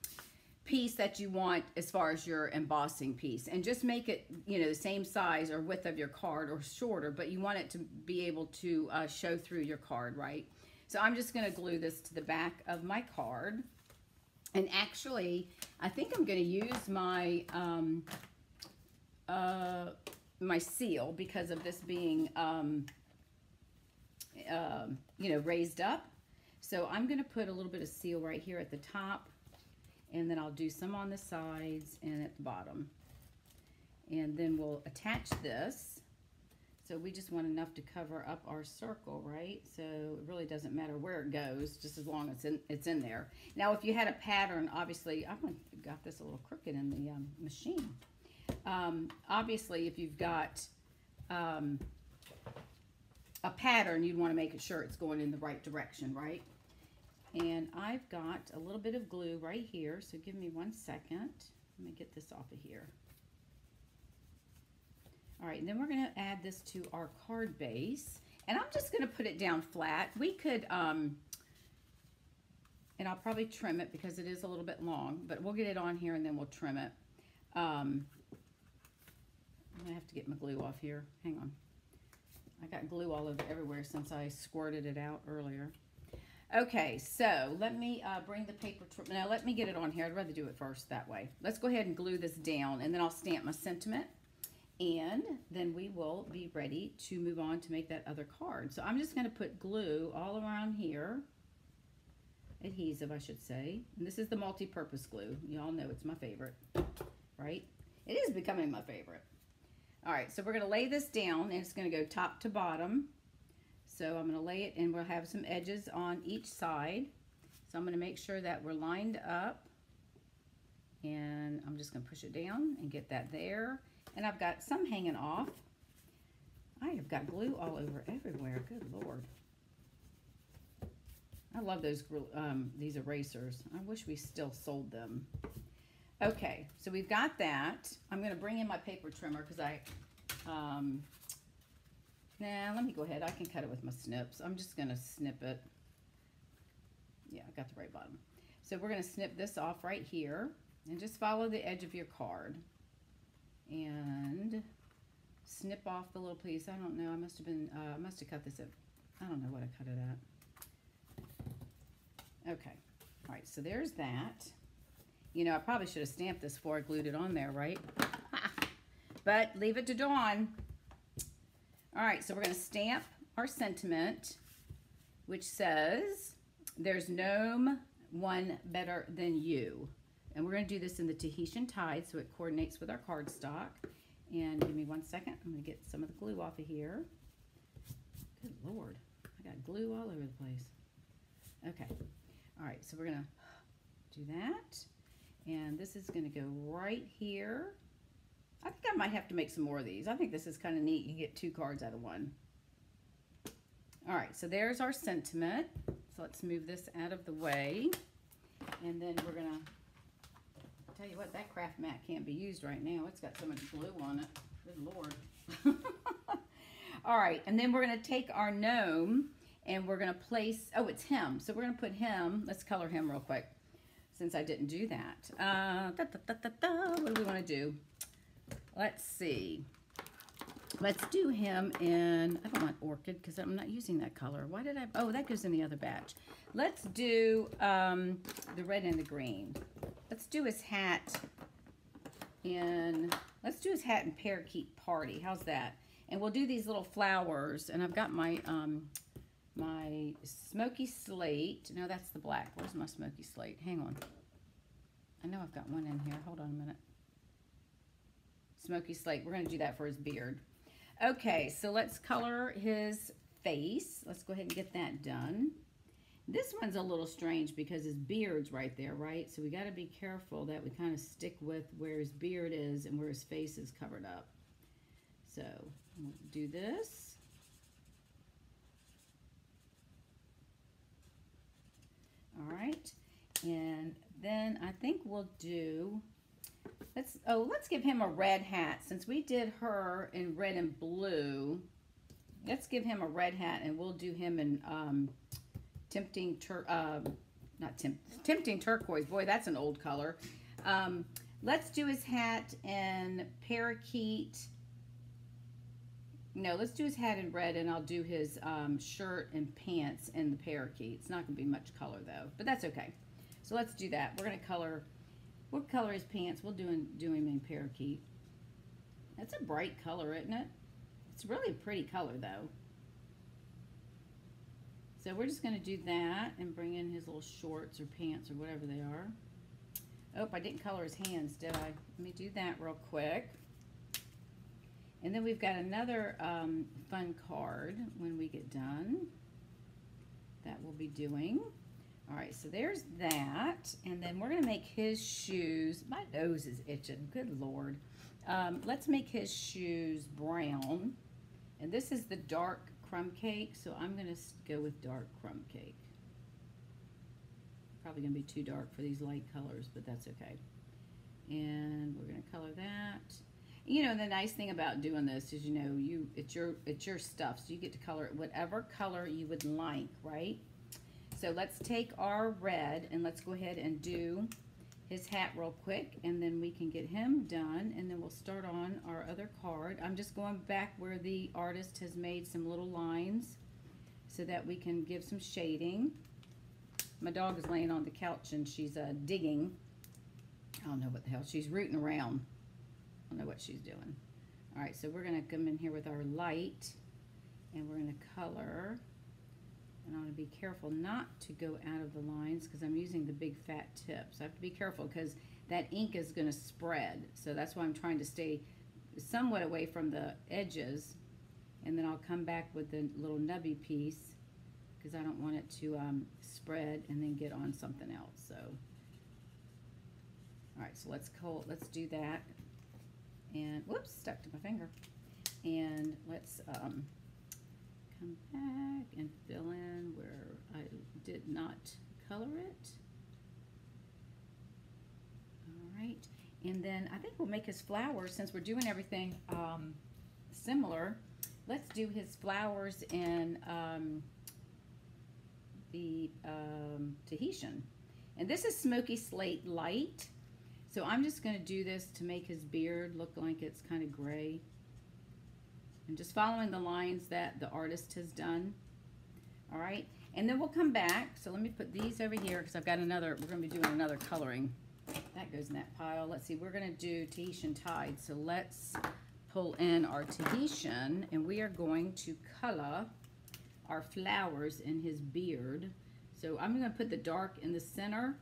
piece that you want as far as your embossing piece and just make it you know the same size or width of your card or shorter but you want it to be able to uh, show through your card right so I'm just going to glue this to the back of my card and actually I think I'm going to use my um, uh, my seal because of this being um, uh, you know raised up so I'm going to put a little bit of seal right here at the top and then I'll do some on the sides and at the bottom. And then we'll attach this. So we just want enough to cover up our circle, right? So it really doesn't matter where it goes, just as long as it's in, it's in there. Now, if you had a pattern, obviously, I've got this a little crooked in the um, machine. Um, obviously, if you've got um, a pattern, you'd want to make sure it's going in the right direction, right? And I've got a little bit of glue right here, so give me one second. Let me get this off of here. All right, and then we're gonna add this to our card base. And I'm just gonna put it down flat. We could, um, and I'll probably trim it because it is a little bit long, but we'll get it on here and then we'll trim it. Um, I'm gonna have to get my glue off here. Hang on. I got glue all over everywhere since I squirted it out earlier. Okay, so let me uh, bring the paper, now let me get it on here. I'd rather do it first that way. Let's go ahead and glue this down and then I'll stamp my sentiment and then we will be ready to move on to make that other card. So I'm just gonna put glue all around here, adhesive I should say. And this is the multi-purpose glue. You all know it's my favorite, right? It is becoming my favorite. All right, so we're gonna lay this down and it's gonna go top to bottom. So I'm gonna lay it and we'll have some edges on each side. So I'm gonna make sure that we're lined up and I'm just gonna push it down and get that there. And I've got some hanging off. I have got glue all over everywhere, good Lord. I love those um, these erasers. I wish we still sold them. Okay, so we've got that. I'm going to bring in my paper trimmer because I, um, nah, let me go ahead. I can cut it with my snips. I'm just going to snip it. Yeah, I got the right bottom. So we're going to snip this off right here and just follow the edge of your card and snip off the little piece. I don't know. I must have been, uh, I must have cut this at, I don't know what I cut it at. Okay. All right. So there's that. You know, I probably should have stamped this before I glued it on there, right? [LAUGHS] but leave it to Dawn. All right, so we're going to stamp our sentiment, which says, there's no one better than you. And we're going to do this in the Tahitian Tide so it coordinates with our cardstock. And give me one second. I'm going to get some of the glue off of here. Good Lord. I got glue all over the place. Okay. All right, so we're going to do that. And this is going to go right here. I think I might have to make some more of these. I think this is kind of neat. You get two cards out of one. All right, so there's our sentiment. So let's move this out of the way. And then we're going to tell you what, that craft mat can't be used right now. It's got so much glue on it. Good Lord. [LAUGHS] All right, and then we're going to take our gnome and we're going to place, oh, it's him. So we're going to put him, let's color him real quick since I didn't do that. Uh, da, da, da, what do we want to do? Let's see. Let's do him in, I don't want orchid because I'm not using that color. Why did I, oh, that goes in the other batch. Let's do um, the red and the green. Let's do his hat in, let's do his hat in Parakeet Party. How's that? And we'll do these little flowers. And I've got my um, my smoky slate. No, that's the black. Where's my smoky slate? Hang on. I know I've got one in here. Hold on a minute. Smoky slate. We're going to do that for his beard. Okay, so let's color his face. Let's go ahead and get that done. This one's a little strange because his beard's right there, right? So we got to be careful that we kind of stick with where his beard is and where his face is covered up. So we'll do this. All right. And then I think we'll do, let's, oh, let's give him a red hat. Since we did her in red and blue, let's give him a red hat and we'll do him in um, tempting, tur um, not temp tempting turquoise. Boy, that's an old color. Um, let's do his hat in parakeet no, let's do his hat in red and I'll do his um, shirt and pants in the parakeet. It's not going to be much color though, but that's okay. So let's do that. We're going to color, we'll color his pants. We'll do him, do him in parakeet. That's a bright color, isn't it? It's really a pretty color though. So we're just going to do that and bring in his little shorts or pants or whatever they are. Oh, I didn't color his hands, did I? Let me do that real quick. And then we've got another um, fun card when we get done that we'll be doing. All right, so there's that. And then we're going to make his shoes. My nose is itching. Good Lord. Um, let's make his shoes brown. And this is the dark crumb cake, so I'm going to go with dark crumb cake. Probably going to be too dark for these light colors, but that's okay. And we're going to color that you know the nice thing about doing this is you know you it's your it's your stuff so you get to color it whatever color you would like right so let's take our red and let's go ahead and do his hat real quick and then we can get him done and then we'll start on our other card. I'm just going back where the artist has made some little lines so that we can give some shading. My dog is laying on the couch and she's uh, digging. I don't know what the hell. She's rooting around. I don't know what she's doing. All right, so we're going to come in here with our light and we're going to color. And I want to be careful not to go out of the lines because I'm using the big fat tips. I have to be careful because that ink is going to spread. So that's why I'm trying to stay somewhat away from the edges. And then I'll come back with the little nubby piece because I don't want it to um, spread and then get on something else. So, all right, so let's call, let's do that. And whoops, stuck to my finger. And let's um, come back and fill in where I did not color it. All right, and then I think we'll make his flowers since we're doing everything um, similar. Let's do his flowers in um, the um, Tahitian. And this is Smoky Slate Light. So I'm just going to do this to make his beard look like it's kind of gray. And just following the lines that the artist has done. All right. And then we'll come back. So let me put these over here because I've got another, we're going to be doing another coloring. That goes in that pile. Let's see, we're going to do Tahitian Tide. So let's pull in our Tahitian and we are going to color our flowers in his beard. So I'm going to put the dark in the center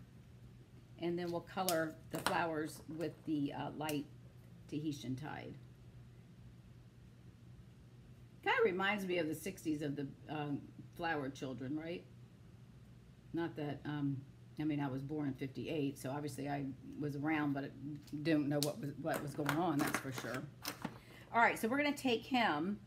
and then we'll color the flowers with the uh, light Tahitian Tide. Kind of reminds me of the 60s of the um, flower children, right? Not that, um, I mean, I was born in 58, so obviously I was around, but I don't know what was, what was going on, that's for sure. All right, so we're going to take him,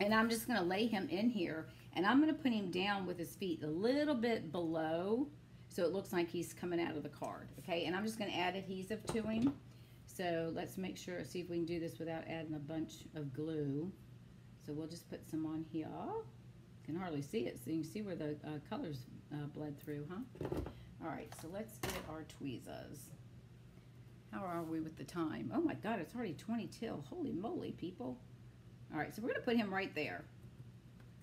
and I'm just going to lay him in here, and I'm going to put him down with his feet a little bit below, so it looks like he's coming out of the card, okay? And I'm just going to add adhesive to him. So let's make sure, see if we can do this without adding a bunch of glue. So we'll just put some on here. You can hardly see it, so you can see where the uh, colors uh, bled through, huh? All right, so let's get our tweezers. How are we with the time? Oh my God, it's already 20 till. Holy moly, people. All right, so we're gonna put him right there.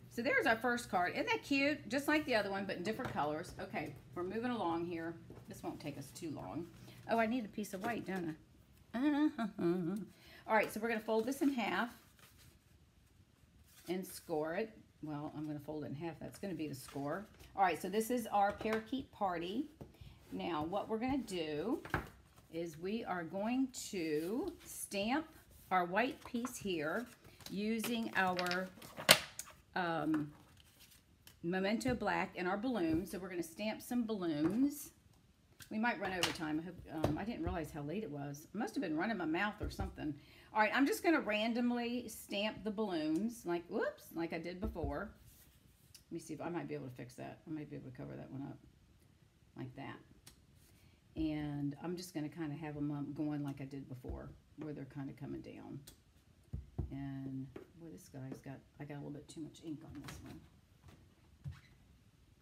So there's our first card. Isn't that cute? Just like the other one, but in different colors. Okay, we're moving along here. This won't take us too long. Oh, I need a piece of white, don't I? [LAUGHS] All right, so we're gonna fold this in half and score it. Well, I'm gonna fold it in half. That's gonna be the score. All right, so this is our parakeet party. Now, what we're gonna do is we are going to stamp our white piece here using our um, Memento Black and our balloons. So we're going to stamp some balloons. We might run over time. I, hope, um, I didn't realize how late it was. I must have been running my mouth or something. All right, I'm just to randomly stamp the balloons, like, whoops, like I did before. Let me see if I might be able to fix that. I might be able to cover that one up like that. And I'm just to kind of have them going like I did before, where they're kind of coming down. And, boy, this guy's got, I got a little bit too much ink on this one.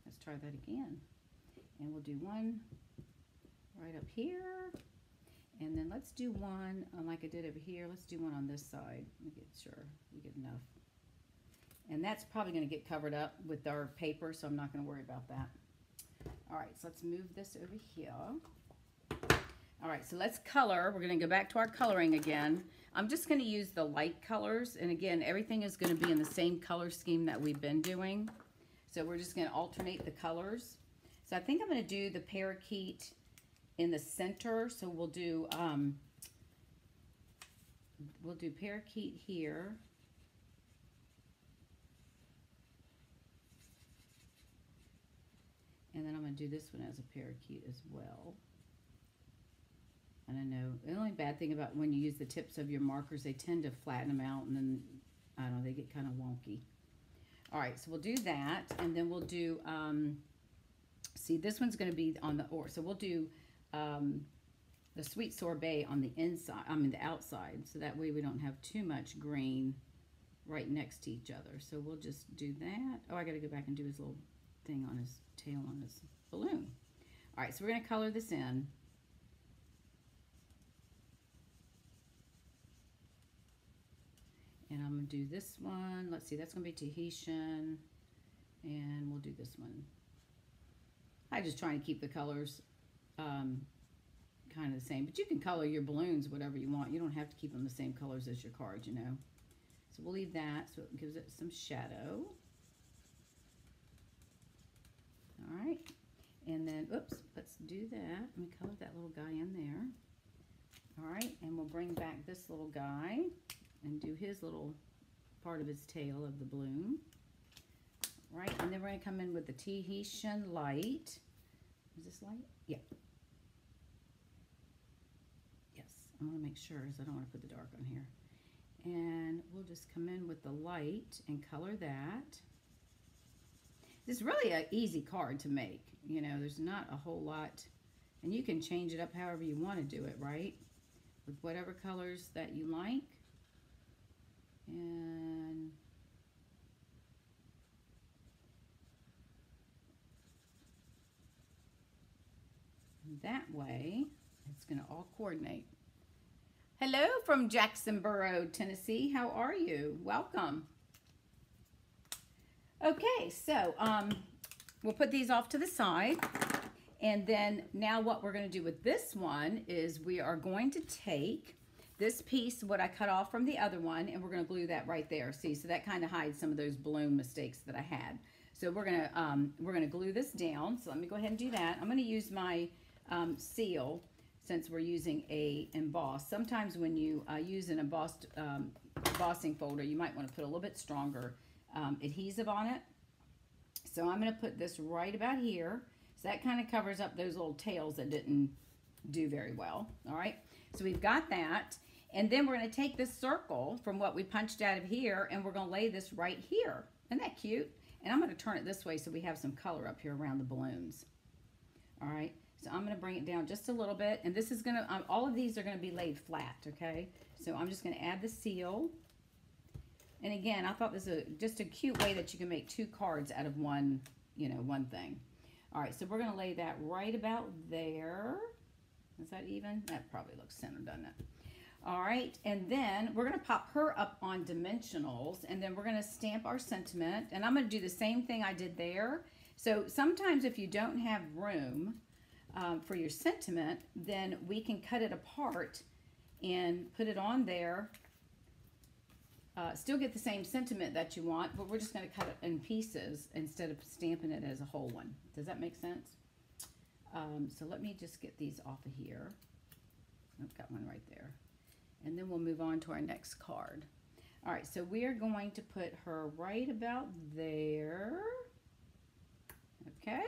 Let's try that again. And we'll do one right up here. And then let's do one, uh, like I did over here, let's do one on this side. Let me get sure we get enough. And that's probably going to get covered up with our paper, so I'm not going to worry about that. All right, so let's move this over here. All right, so let's color. We're going to go back to our coloring again. I'm just going to use the light colors. And again, everything is going to be in the same color scheme that we've been doing. So we're just going to alternate the colors. So I think I'm going to do the parakeet in the center. So we'll do, um, we'll do parakeet here. And then I'm going to do this one as a parakeet as well. And I know the only bad thing about when you use the tips of your markers, they tend to flatten them out and then, I don't know, they get kind of wonky. All right, so we'll do that. And then we'll do, um, see, this one's going to be on the, or, so we'll do um, the sweet sorbet on the inside, I mean the outside. So that way we don't have too much green right next to each other. So we'll just do that. Oh, I got to go back and do his little thing on his tail on his balloon. All right, so we're to color this in. And I'm to do this one. Let's see, that's to be Tahitian. And we'll do this one. I just trying to keep the colors um, kind of the same. But you can color your balloons whatever you want. You don't have to keep them the same colors as your cards, you know. So we'll leave that so it gives it some shadow. All right. And then, oops, let's do that. Let me color that little guy in there. All right, and we'll bring back this little guy and do his little part of his tail of the balloon. Right, and then we're to come in with the Tahitian light. Is this light? Yeah. Yes, I want to make sure, because I don't want to put the dark on here. And we'll just come in with the light and color that. This is really an easy card to make. You know, there's not a whole lot. And you can change it up however you want to do it, right? With whatever colors that you like. And that way, it's going to all coordinate. Hello from Jacksonboro, Tennessee. How are you? Welcome. Okay, so um, we'll put these off to the side. And then now what we're going to do with this one is we are going to take this piece, what I cut off from the other one, and we're going to glue that right there. See, so that kind of hides some of those balloon mistakes that I had. So we're going to um, we're going to glue this down. So let me go ahead and do that. I'm going to use my um, seal since we're using a emboss. Sometimes when you uh, use an embossed um, embossing folder, you might want to put a little bit stronger um, adhesive on it. So I'm going to put this right about here. So that kind of covers up those little tails that didn't do very well. All right. So we've got that. And then we're going to take this circle from what we punched out of here and we're going to lay this right here. Isn't that cute? And I'm going to turn it this way so we have some color up here around the balloons. All right. So I'm going to bring it down just a little bit. And this is going to, um, all of these are going to be laid flat, okay? So I'm just going to add the seal. And again, I thought this is a, just a cute way that you can make two cards out of one, you know, one thing. All right, so we're going to lay that right about there. Is that even? That probably looks centered, doesn't it? All right, and then we're going to pop her up on dimensionals, and then we're going to stamp our sentiment. And I'm going to do the same thing I did there. So sometimes if you don't have room um, for your sentiment, then we can cut it apart and put it on there. Uh, still get the same sentiment that you want, but we're just going to cut it in pieces instead of stamping it as a whole one. Does that make sense? Um, so let me just get these off of here. I've got one right there. And then we'll move on to our next card. All right, so we are going to put her right about there. Okay.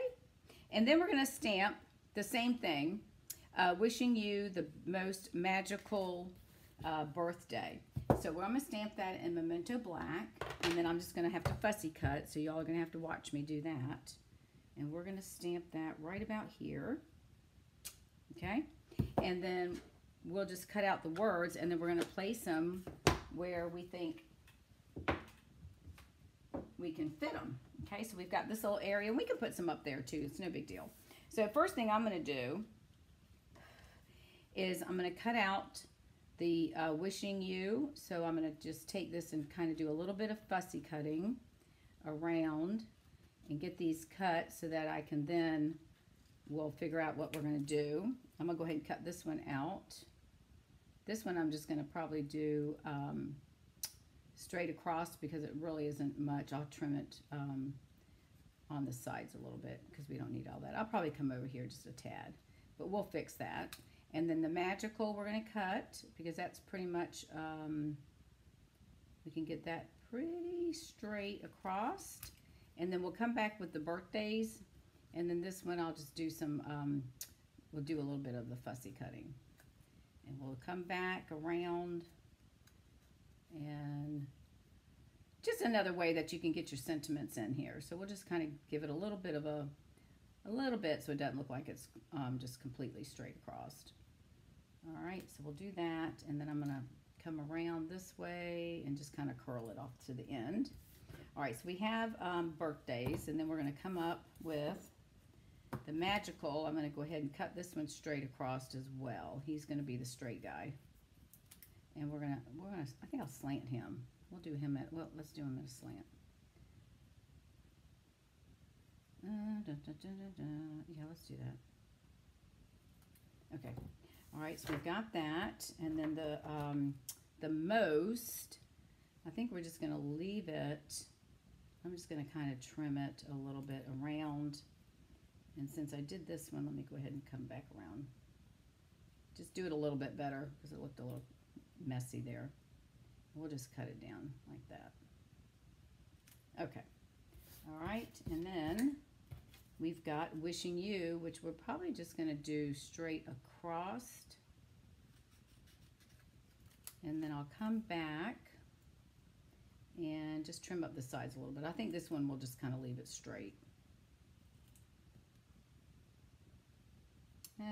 And then we're going to stamp the same thing. Uh, wishing you the most magical uh, birthday. So I'm going to stamp that in Memento Black. And then I'm just going to have to fussy cut. So y'all are going to have to watch me do that. And we're going to stamp that right about here. Okay. And then we'll just cut out the words. And then we're going to place them where we think we can fit them. Okay. So we've got this little area. We can put some up there too. It's no big deal. So first thing I'm going to do is I'm going to cut out the uh, wishing you. So I'm going to just take this and kind of do a little bit of fussy cutting around and get these cut so that I can then, we'll figure out what we're going to do. I'm going to go ahead and cut this one out. This one I'm just going to probably do um, straight across because it really isn't much. I'll trim it um, on the sides a little bit because we don't need all that. I'll probably come over here just a tad, but we'll fix that. And then the magical we're going to cut because that's pretty much, um, we can get that pretty straight across. And then we'll come back with the birthdays. And then this one I'll just do some, um, we'll do a little bit of the fussy cutting. And we'll come back around and just another way that you can get your sentiments in here. So we'll just kind of give it a little bit of a, a little bit so it doesn't look like it's um, just completely straight across. All right, so we'll do that, and then I'm gonna come around this way and just kind of curl it off to the end. All right, so we have um, birthdays, and then we're going to come up with the magical. I'm going to go ahead and cut this one straight across as well. He's going to be the straight guy. And we're going to, we're to, I think I'll slant him. We'll do him at, well, let's do him at a slant. Uh, da, da, da, yeah, let's do that. Okay. All right, so we've got that. And then the, um, the most, I think we're just going to leave it I'm just going to kind of trim it a little bit around. And since I did this one, let me go ahead and come back around. Just do it a little bit better because it looked a little messy there. We'll just cut it down like that. Okay. All right. And then we've got Wishing You, which we're probably just going to do straight across. And then I'll come back and just trim up the sides a little bit. I think this one we'll just kind of leave it straight. Uh,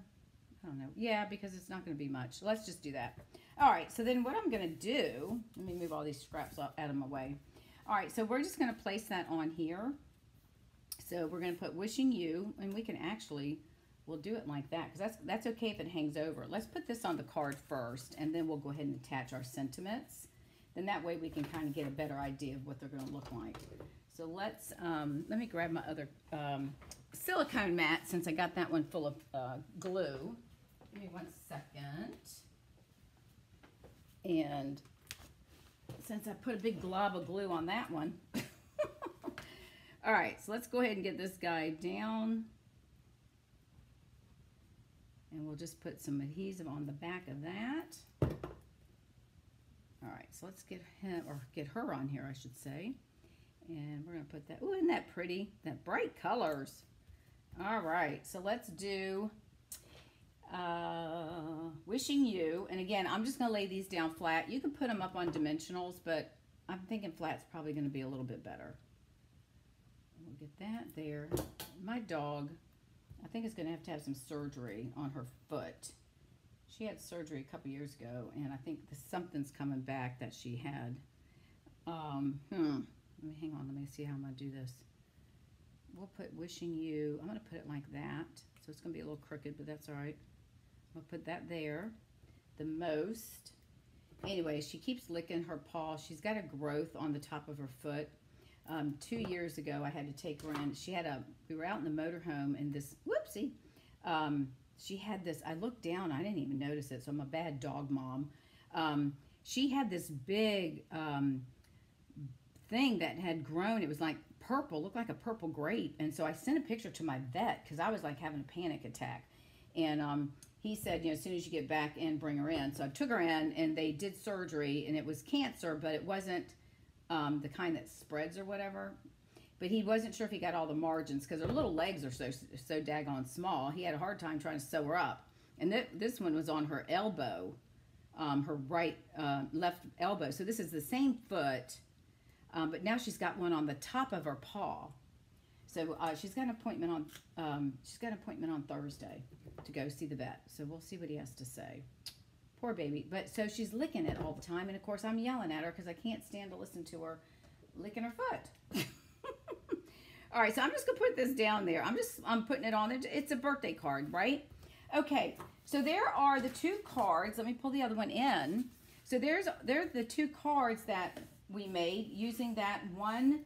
I don't know. Yeah, because it's not going to be much. Let's just do that. All right, so then what I'm going to do, let me move all these scraps out of my way. All right, so we're just going to place that on here. So we're going to put wishing you, and we can actually, we'll do it like that, because that's, that's okay if it hangs over. Let's put this on the card first, and then we'll go ahead and attach our sentiments. Then that way we can kind of get a better idea of what they're going to look like. So let's, um, let me grab my other um, silicone mat since I got that one full of uh, glue. Give me one second. And since I put a big glob of glue on that one. [LAUGHS] All right, so let's go ahead and get this guy down. And we'll just put some adhesive on the back of that. All right, so let's get him, or get her on here, I should say. And we're to put that, ooh, isn't that pretty? That bright colors. All right, so let's do uh, Wishing You. And again, I'm just going to lay these down flat. You can put them up on dimensionals, but I'm thinking flat's probably going to be a little bit better. We'll get that there. My dog, I think is going to have to have some surgery on her foot. She had surgery a couple years ago, and I think something's coming back that she had. Um, hmm. Let me hang on. Let me see how I'm going to do this. We'll put wishing you. I'm going to put it like that. So it's going to be a little crooked, but that's all right. I'll put that there. The most. Anyway, she keeps licking her paw. She's got a growth on the top of her foot. Um, two years ago, I had to take her in. She had a, we were out in the motorhome, and this, whoopsie, um, she had this, I looked down, I didn't even notice it, so I'm a bad dog mom. Um, she had this big um, thing that had grown. It was like purple, looked like a purple grape. And so I sent a picture to my vet because I was like having a panic attack. And um, he said, you know, as soon as you get back in, bring her in. So I took her in and they did surgery and it was cancer, but it wasn't um, the kind that spreads or whatever but he wasn't sure if he got all the margins because her little legs are so so daggone small. He had a hard time trying to sew her up. And th this one was on her elbow, um, her right, uh, left elbow. So this is the same foot, um, but now she's got one on the top of her paw. So uh, she's got an appointment on, um, she's got an appointment on Thursday to go see the vet. So we'll see what he has to say. Poor baby. But so she's licking it all the time. And of course I'm yelling at her because I can't stand to listen to her licking her foot. [LAUGHS] All right, so I'm just gonna put this down there. I'm just, I'm putting it on there. It's a birthday card, right? Okay, so there are the two cards. Let me pull the other one in. So there's, there's the two cards that we made using that one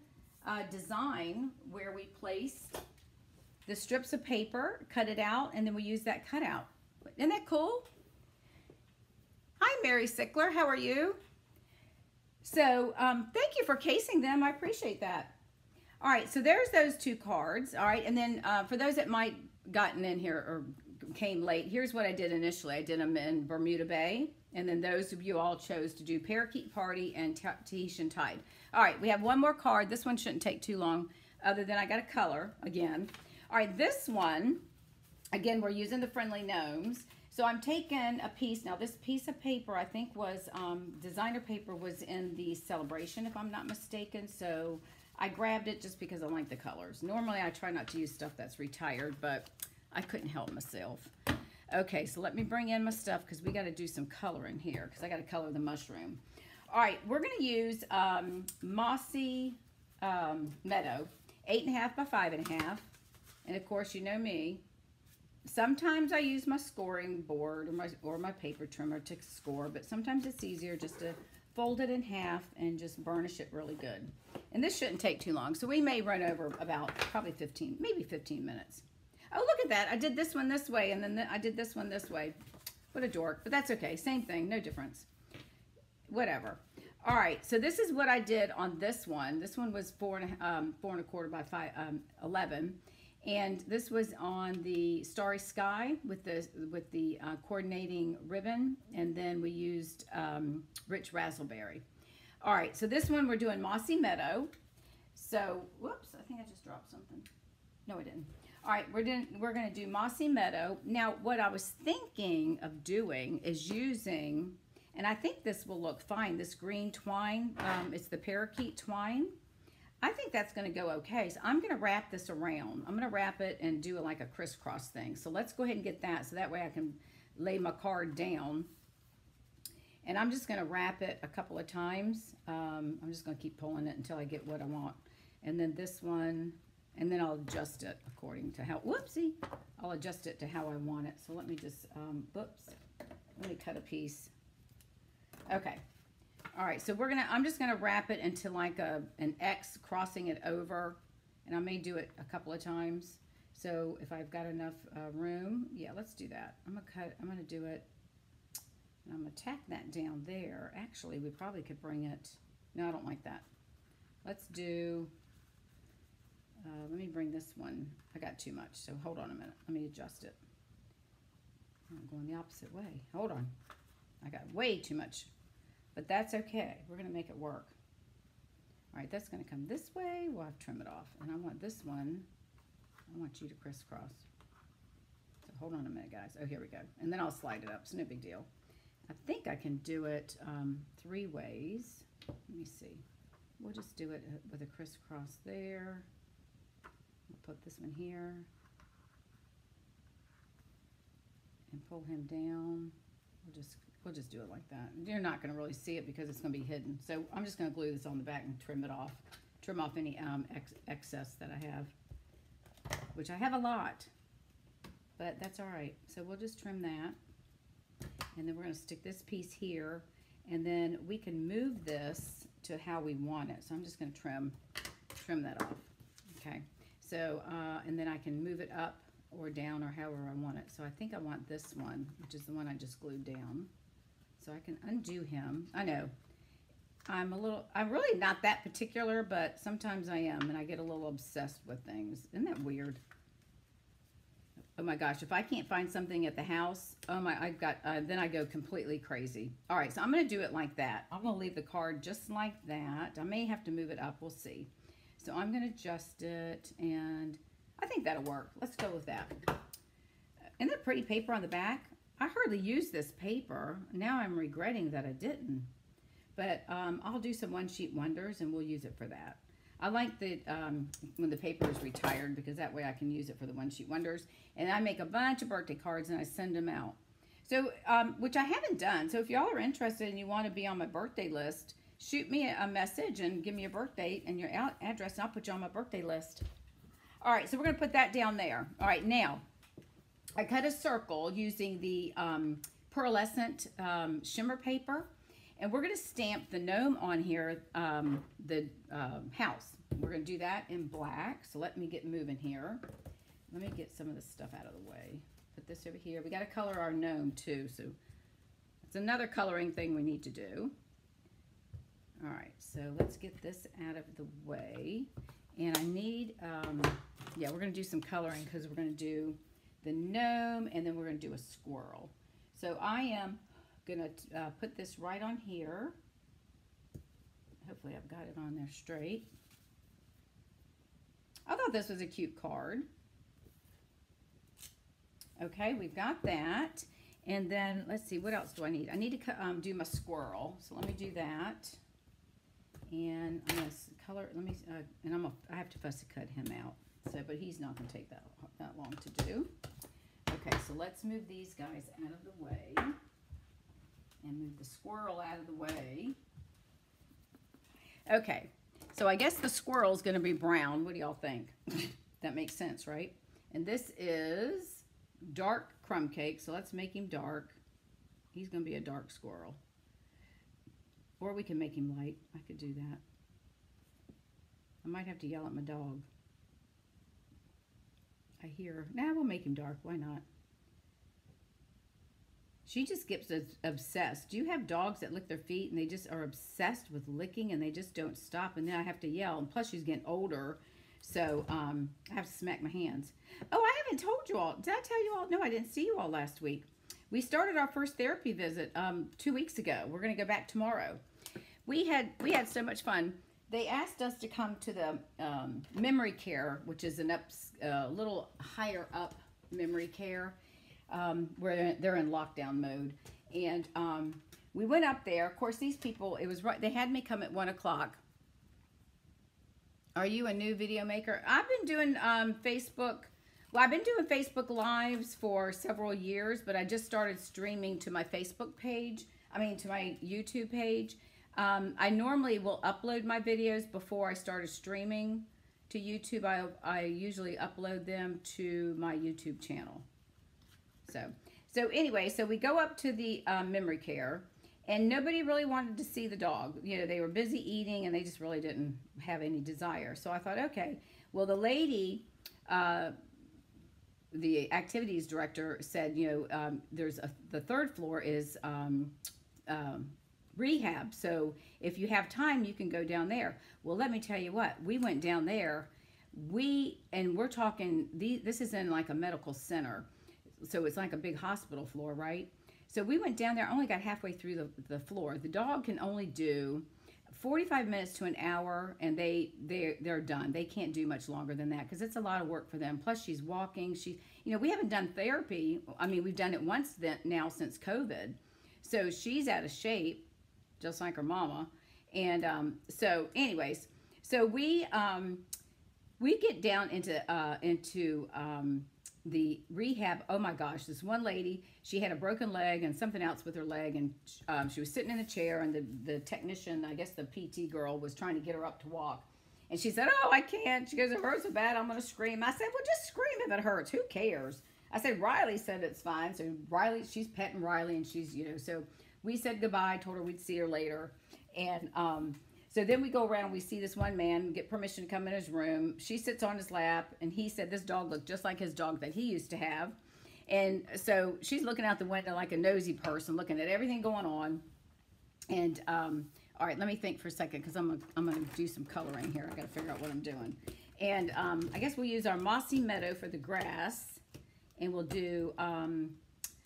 uh, design where we placed the strips of paper, cut it out, and then we use that cutout. Isn't that cool? Hi, Mary Sickler. How are you? So um, thank you for casing them. I appreciate that. All right, so there's those two cards. All right, and then uh, for those that might gotten in here or came late, here's what I did initially. I did them in Bermuda Bay, and then those of you all chose to do Parakeet Party and Tahitian Tide. All right, we have one more card. This one shouldn't take too long, other than I got a color again. All right, this one, again, we're using the Friendly Gnomes. So I'm taking a piece. Now, this piece of paper, I think was, um, designer paper was in the celebration, if I'm not mistaken. So I grabbed it just because I like the colors. Normally I try not to use stuff that's retired, but I couldn't help myself. Okay, so let me bring in my stuff because we got to do some coloring here because I got to color the mushroom. All right, we're going to use um, Mossy um, meadow, eight and a half by five and a half. And of course, you know me. Sometimes I use my scoring board or my, or my paper trimmer to score, but sometimes it's easier just to fold it in half and just burnish it really good. And this shouldn't take too long. So we may run over about probably 15, maybe 15 minutes. Oh, look at that. I did this one this way and then I did this one this way. What a dork, but that's okay. Same thing, no difference. Whatever. All right, so this is what I did on this one. This one was four and a, um, four and a quarter by five, um, 11. And this was on the Starry Sky with the with the uh, coordinating ribbon, and then we used um, Rich Razzleberry. All right, so this one we're doing Mossy Meadow. So, whoops, I think I just dropped something. No, I didn't. All right, we're doing we're going to do Mossy Meadow. Now, what I was thinking of doing is using, and I think this will look fine. This green twine, um, it's the parakeet twine. I think that's going to go okay. So I'm going to wrap this around. I'm going to wrap it and do like a crisscross thing. So let's go ahead and get that so that way I can lay my card down. And I'm just going to wrap it a couple of times. Um, I'm just going to keep pulling it until I get what I want. And then this one, and then I'll adjust it according to how, whoopsie, I'll adjust it to how I want it. So let me just, um, whoops, let me cut a piece. Okay, all right, so we're gonna, I'm just gonna wrap it into like a, an X crossing it over, and I may do it a couple of times. So if I've got enough uh, room, yeah, let's do that. I'm gonna cut, I'm gonna do it, and I'm gonna tack that down there. Actually, we probably could bring it, no, I don't like that. Let's do, uh, let me bring this one. I got too much, so hold on a minute. Let me adjust it. I'm going the opposite way. Hold on. I got way too much but that's okay. We're going to make it work. All right, that's going to come this way. We'll have to trim it off. And I want this one, I want you to crisscross. So hold on a minute, guys. Oh, here we go. And then I'll slide it up. It's no big deal. I think I can do it um, three ways. Let me see. We'll just do it uh, with a crisscross there. We'll put this one here. And pull him down. We'll just We'll just do it like that. You're not going to really see it because it's going to be hidden. So I'm just going to glue this on the back and trim it off. Trim off any um, ex excess that I have, which I have a lot, but that's all right. So we'll just trim that. And then we're going to stick this piece here. And then we can move this to how we want it. So I'm just going to trim, trim that off. Okay. So, uh, and then I can move it up or down or however I want it. So I think I want this one, which is the one I just glued down so I can undo him. I know I'm a little, I'm really not that particular, but sometimes I am, and I get a little obsessed with things. Isn't that weird? Oh my gosh, if I can't find something at the house, oh my, I've got, uh, then I go completely crazy. All right, so I'm going to do it like that. I'm to leave the card just like that. I may have to move it up. We'll see. So I'm going to adjust it, and I think that'll work. Let's go with that. Isn't that pretty paper on the back? I hardly use this paper. Now I'm regretting that I didn't. But um, I'll do some one sheet wonders and we'll use it for that. I like that um, when the paper is retired because that way I can use it for the one sheet wonders. And I make a bunch of birthday cards and I send them out. So, um, which I haven't done. So if y'all are interested and you want to be on my birthday list, shoot me a message and give me a birthday and your address and I'll put you on my birthday list. All right, so we're going to put that down there. All right, now I cut a circle using the um, pearlescent um, shimmer paper. And we're going to stamp the gnome on here, um, the uh, house. We're going to do that in black. So let me get moving here. Let me get some of this stuff out of the way. Put this over here. We got to color our gnome too. So it's another coloring thing we need to do. All right, so let's get this out of the way. And I need, um, yeah, we're going to do some coloring because we're going to do the gnome, and then we're going to do a squirrel. So I am going to uh, put this right on here. Hopefully I've got it on there straight. I thought this was a cute card. Okay, we've got that. And then, let's see, what else do I need? I need to um, do my squirrel. So let me do that. And I'm going to color, let me, uh, and I'm gonna, I have to fussy cut him out. So, but he's not going to take that, that long to do. Okay, so let's move these guys out of the way and move the squirrel out of the way. Okay, So I guess the squirrel is going to be brown. What do y'all think? [LAUGHS] that makes sense, right? And this is dark crumb cake. So let's make him dark. He's going to be a dark squirrel. Or we can make him light. I could do that. I might have to yell at my dog. I hear. Now nah, we'll make him dark. Why not? She just gets obsessed. Do you have dogs that lick their feet and they just are obsessed with licking and they just don't stop? And then I have to yell. And plus, she's getting older. So um, I have to smack my hands. Oh, I haven't told you all. Did I tell you all? No, I didn't see you all last week. We started our first therapy visit um, two weeks ago. We're going to go back tomorrow. We had we had so much fun. They asked us to come to the um, memory care, which is an up a uh, little higher up memory care um, where they're in lockdown mode. And um, we went up there. Of course, these people, it was right, they had me come at one o'clock. Are you a new video maker? I've been doing um, Facebook. Well, I've been doing Facebook Lives for several years, but I just started streaming to my Facebook page. I mean, to my YouTube page. Um, I normally will upload my videos before I started streaming to YouTube. I, I usually upload them to my YouTube channel. So, so anyway, so we go up to the um, memory care and nobody really wanted to see the dog. You know, they were busy eating and they just really didn't have any desire. So I thought, okay, well, the lady, uh, the activities director said, you know, um, there's a, the third floor is um, um, rehab. So if you have time, you can go down there. Well, let me tell you what, we went down there. We, and we're talking, this is in like a medical center so it's like a big hospital floor, right? So we went down there, only got halfway through the, the floor. The dog can only do 45 minutes to an hour and they they they're done. They can't do much longer than that because it's a lot of work for them. Plus she's walking. She you know, we haven't done therapy. I mean, we've done it once then, now since COVID. So she's out of shape just like her mama. And um, so anyways, so we um, we get down into uh, into um, the rehab. Oh my gosh, this one lady, she had a broken leg and something else with her leg, and um, she was sitting in a chair, and the, the technician, I guess the PT girl, was trying to get her up to walk. And she said, Oh, I can't. She goes, It hurts so bad, I'm going to scream. I said, Well, just scream if it hurts. Who cares? I said, Riley said it's fine. So Riley, she's petting Riley, and she's, you know, so we said goodbye, told her we'd see her later. And, um, so then we go around, we see this one man, get permission to come in his room. She sits on his lap, and he said this dog looked just like his dog that he used to have. And so she's looking out the window like a nosy person, looking at everything going on. And, um, all right, let me think for a second because I'm gonna, I'm gonna do some coloring here. I gotta figure out what I'm doing. And um, I guess we'll use our mossy meadow for the grass, and we'll do, um,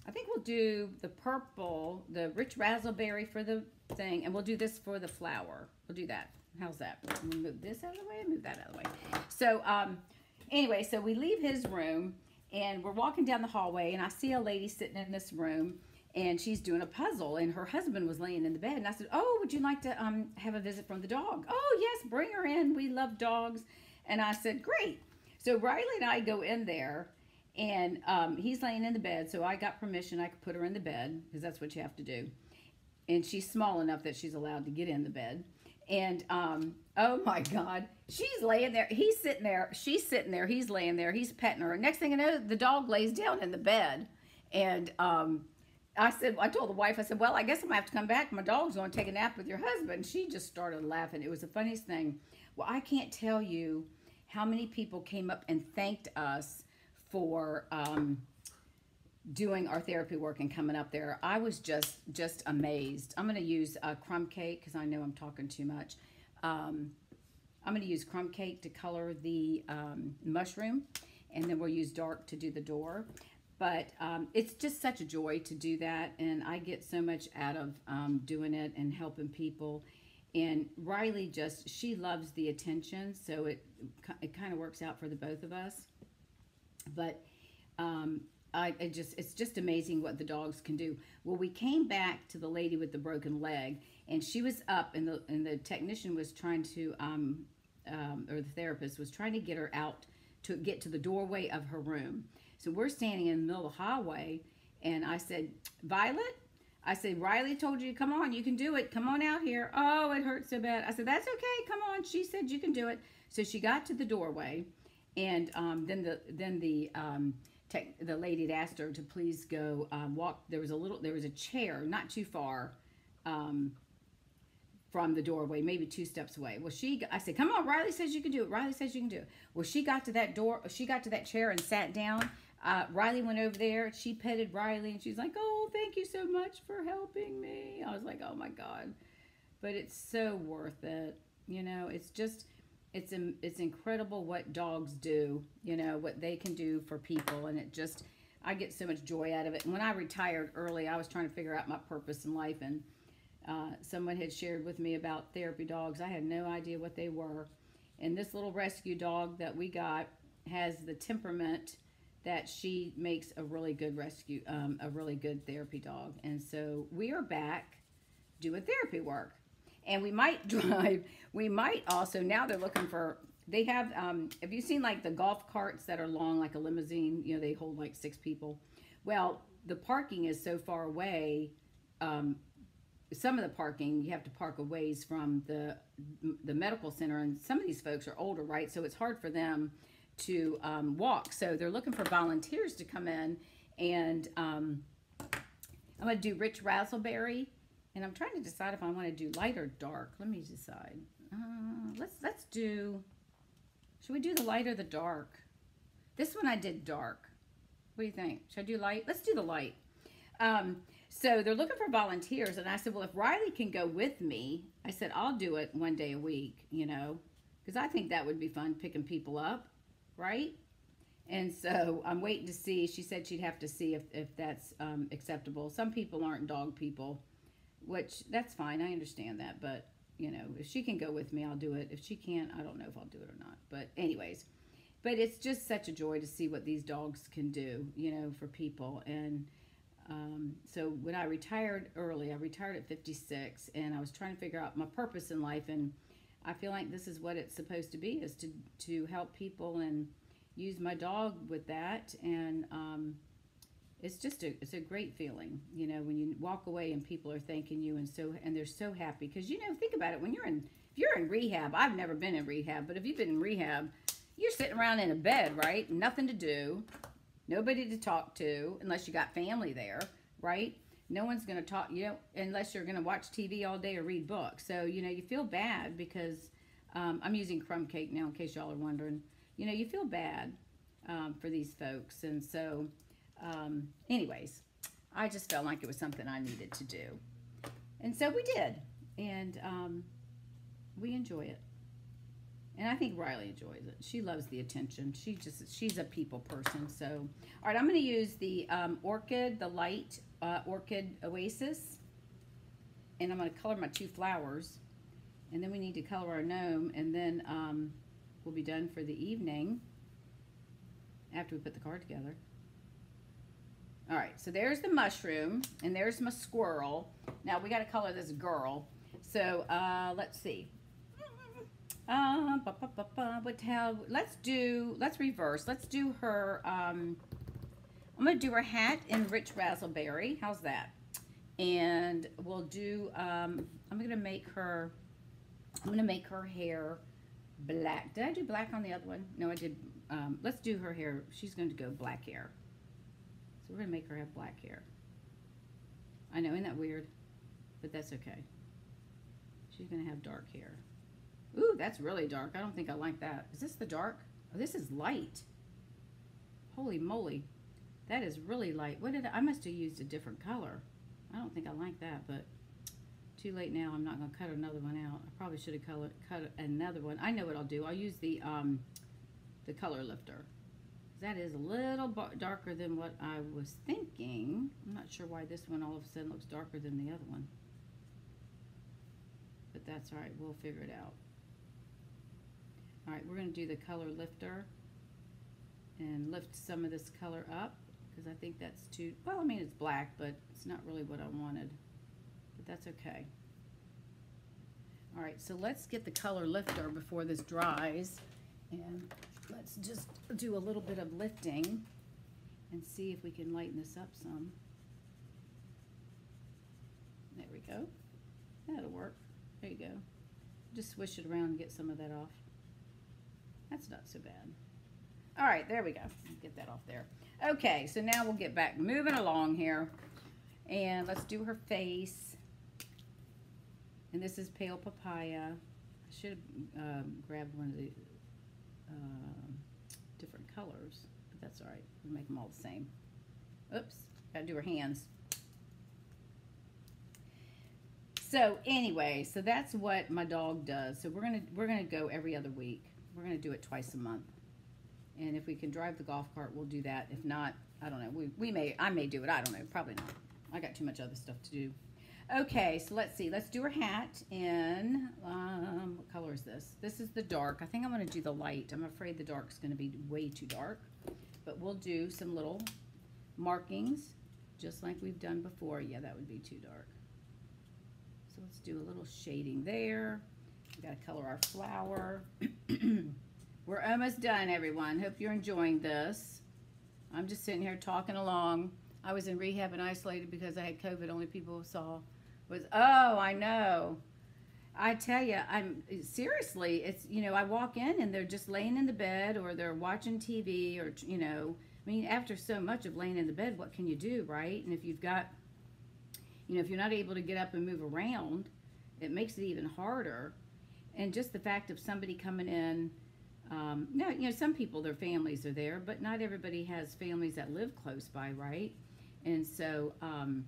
I think we'll do the purple, the rich razzleberry for the thing, and we'll do this for the flower. We'll do that. How's that? We'll move this out of the way, move that out of the way. So, um, anyway, so we leave his room, and we're walking down the hallway, and I see a lady sitting in this room, and she's doing a puzzle, and her husband was laying in the bed, and I said, oh, would you like to um, have a visit from the dog? Oh, yes, bring her in. We love dogs. And I said, great. So Riley and I go in there, and um, he's laying in the bed, so I got permission. I could put her in the bed, because that's what you have to do and she's small enough that she's allowed to get in the bed. And um, oh my God, she's laying there. He's sitting there. She's sitting there. He's laying there. He's petting her. Next thing I know, the dog lays down in the bed. And um, I said, I told the wife, I said, well, I guess I'm gonna have to come back. My dog's gonna take a nap with your husband. She just started laughing. It was the funniest thing. Well, I can't tell you how many people came up and thanked us for um, doing our therapy work and coming up there, I was just just amazed. I'm going to use a crumb cake because I know I'm talking too much. Um, I'm going to use crumb cake to color the um, mushroom, and then we'll use dark to do the door. But um, it's just such a joy to do that, and I get so much out of um, doing it and helping people. And Riley just, she loves the attention, so it, it kind of works out for the both of us. But um, I, I, just it's just amazing what the dogs can do. Well, we came back to the lady with the broken leg, and she was up, and the and the technician was trying to, um, um, or the therapist was trying to get her out to get to the doorway of her room. So we're standing in the middle of the hallway, and I said, Violet, I said, Riley told you, come on, you can do it. Come on out here. Oh, it hurts so bad. I said, that's okay. Come on. She said you can do it. So she got to the doorway, and um, then the then the um, tech, the lady had asked her to please go um, walk. There was a little, there was a chair not too far um, from the doorway, maybe two steps away. Well, she, I said, come on, Riley says you can do it. Riley says you can do it. Well, she got to that door, she got to that chair and sat down. Uh, Riley went over there. She petted Riley and she's like, oh, thank you so much for helping me. I was like, oh my God. But it's so worth it. You know, it's just, it's, it's incredible what dogs do, you know, what they can do for people. And it just, I get so much joy out of it. And when I retired early, I was trying to figure out my purpose in life and uh, someone had shared with me about therapy dogs. I had no idea what they were. And this little rescue dog that we got has the temperament that she makes a really good rescue, um, a really good therapy dog. And so we are back doing therapy work. And we might [LAUGHS] drive, we might also, now they're looking for, they have, um, have you seen like the golf carts that are long, like a limousine? You know, they hold like six people. Well, the parking is so far away um, some of the parking you have to park a ways from the the medical center and some of these folks are older right so it's hard for them to um, walk so they're looking for volunteers to come in and um, i'm going to do rich razzleberry and i'm trying to decide if i want to do light or dark let me decide uh, let's let's do should we do the light or the dark this one i did dark what do you think should i do light let's do the light um, so they're looking for volunteers. And I said, well, if Riley can go with me, I said, I'll do it one day a week, you know, because I think that would be fun picking people up, right? And so I'm waiting to see. She said she'd have to see if, if that's um, acceptable. Some people aren't dog people, which that's fine. I understand that. But, you know, if she can go with me, I'll do it. If she can't, I don't know if I'll do it or not. But, anyways, but it's just such a joy to see what these dogs can do, you know, for people. And, um, so when I retired early, I retired at 56, and I was trying to figure out my purpose in life, and I feel like this is what it's supposed to be: is to to help people and use my dog with that, and um, it's just a it's a great feeling, you know, when you walk away and people are thanking you, and so and they're so happy because you know, think about it when you're in if you're in rehab. I've never been in rehab, but if you've been in rehab, you're sitting around in a bed, right? Nothing to do nobody to talk to unless you got family there, right? No one's going to talk, you know, unless you're going to watch TV all day or read books. So, you know, you feel bad because um, I'm using crumb cake now in case y'all are wondering. You know, you feel bad um, for these folks. And so, um, anyways, I just felt like it was something I needed to do. And so we did. And um, we enjoy it. And I think Riley enjoys it. She loves the attention. She just, she's a people person. So, all right, I'm going to use the um, Orchid, the light uh, Orchid Oasis. And I'm going to color my two flowers. And then we need to color our gnome. And then um, we'll be done for the evening after we put the card together. All right, so there's the mushroom. And there's my squirrel. Now, we got to color this girl. So, uh, let's see. Uh, ba, ba, ba, ba, but how, let's do, let's reverse. Let's do her, um, I'm going to do her hat in Rich Razzleberry. How's that? And we'll do, um, I'm going to make her, I'm going to make her hair black. Did I do black on the other one? No, I did, um, let's do her hair. She's going to go black hair. We're going to make her have black hair. I know, isn't that weird? But that's okay. She's going to have dark hair. Ooh, that's really dark. I don't think I like that. Is this the dark? Oh, this is light. Holy moly. That is really light. What did I, I must have used a different color. I don't think I like that, but too late now. I'm not going to cut another one out. I probably should have cut another one. I know what I'll do. I'll use the, um, the color lifter. That is a little darker than what I was thinking. I'm not sure why this one all of a sudden looks darker than the other one. But that's all right. We'll figure it out. All right, we're going to do the color lifter and lift some of this color up because I think that's too, well, I mean, it's black, but it's not really what I wanted, but that's okay. All right, so let's get the color lifter before this dries and let's just do a little bit of lifting and see if we can lighten this up some. There we go. That'll work. There you go. Just swish it around and get some of that off. That's not so bad. All right, there we go. Get that off there. Okay, so now we'll get back moving along here. And let's do her face. And this is pale papaya. I should have um, grabbed one of the uh, colors, but that's all right. We'll make them all the same. Oops, gotta do her hands. So anyway, so that's what my dog does. So we're gonna we're gonna go every other week. We're gonna do it twice a month. And if we can drive the golf cart, we'll do that. If not, I don't know. We, we may I may do it. I don't know. Probably not. I got too much other stuff to do. Okay, so let's see. Let's do her hat in, um, what color is this? This is the dark. I think I'm going to do the light. I'm afraid the dark is going to be way too dark. But we'll do some little markings, just like we've done before. Yeah, that would be too dark. So let's do a little shading there. We got to color our flower. [CLEARS THROAT] We're almost done, everyone. Hope you're enjoying this. I'm just sitting here talking along. I was in rehab and isolated because I had COVID. Only people saw was, oh, I know. I tell you, I'm seriously, it's, you know, I walk in and they're just laying in the bed or they're watching TV or, you know, I mean, after so much of laying in the bed, what can you do, right? And if you've got, you know, if you're not able to get up and move around, it makes it even harder. And just the fact of somebody coming in, um, no, you know, some people, their families are there, but not everybody has families that live close by, right? And so, um,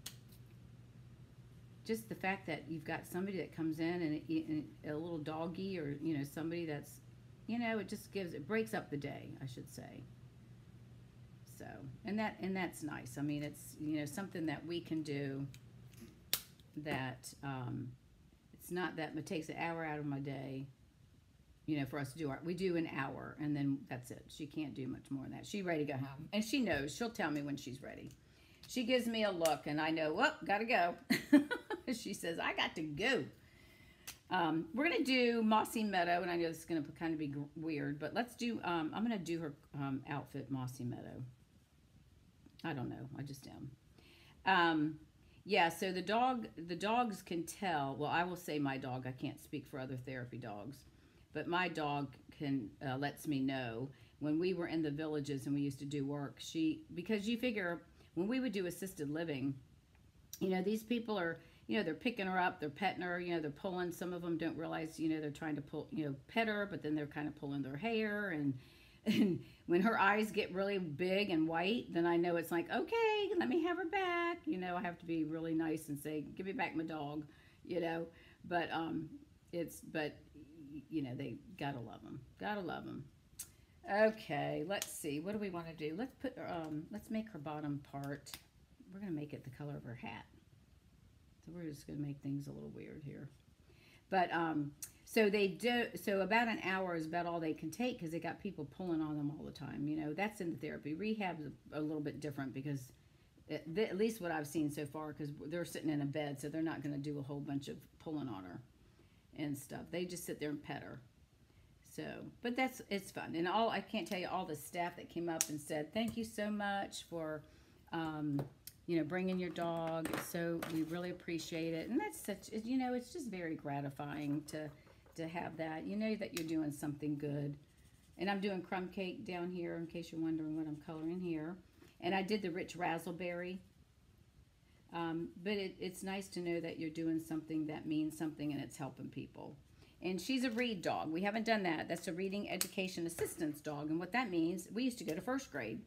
just the fact that you've got somebody that comes in and, and a little doggy or, you know, somebody that's, you know, it just gives, it breaks up the day, I should say. So, and that, and that's nice. I mean, it's, you know, something that we can do that, um, it's not that, it takes an hour out of my day, you know, for us to do our, we do an hour and then that's it. She can't do much more than that. She's ready to go home. And she knows, she'll tell me when she's ready. She gives me a look and I know, well, gotta go. [LAUGHS] she says, I got to go. Um, we're to do Mossy Meadow, and I know this is to kind of be weird, but let's do, um, I'm to do her um, outfit, Mossy Meadow. I don't know. I just am. Um, yeah, so the dog, the dogs can tell, well, I will say my dog, I can't speak for other therapy dogs, but my dog can, uh, lets me know when we were in the villages and we used to do work, she, because you figure when we would do assisted living, you know, these people are, you know, they're picking her up, they're petting her, you know, they're pulling. Some of them don't realize, you know, they're trying to pull, you know, pet her, but then they're kind of pulling their hair. And, [LAUGHS] and when her eyes get really big and white, then I know it's like, okay, let me have her back. You know, I have to be really nice and say, give me back my dog, you know. But um, it's, but, you know, they gotta love them. Gotta love them. Okay, let's see. What do we want to do? Let's put, um, let's make her bottom part. We're going to make it the color of her hat. So we're just going to make things a little weird here. But, um, so they do, so about an hour is about all they can take because they got people pulling on them all the time. You know, that's in the therapy. Rehab a, little bit different because at least what I've seen so far, because they're sitting in a bed, so they're not going to do a whole bunch of pulling on her and stuff. They just sit there and pet her. So, but that's, it's fun. And all, I can't tell you all the staff that came up and said, thank you so much for, um, you know, bringing your dog. So we really appreciate it. And that's such, you know, it's just very gratifying to, to have that. You know that you're doing something good. And I'm doing crumb cake down here in case you're wondering what I'm coloring here. And I did the rich razzleberry. Um, but it, it's nice to know that you're doing something that means something and it's helping people. And she's a read dog. We haven't done that. That's a reading education assistance dog. And what that means, we used to go to first grade.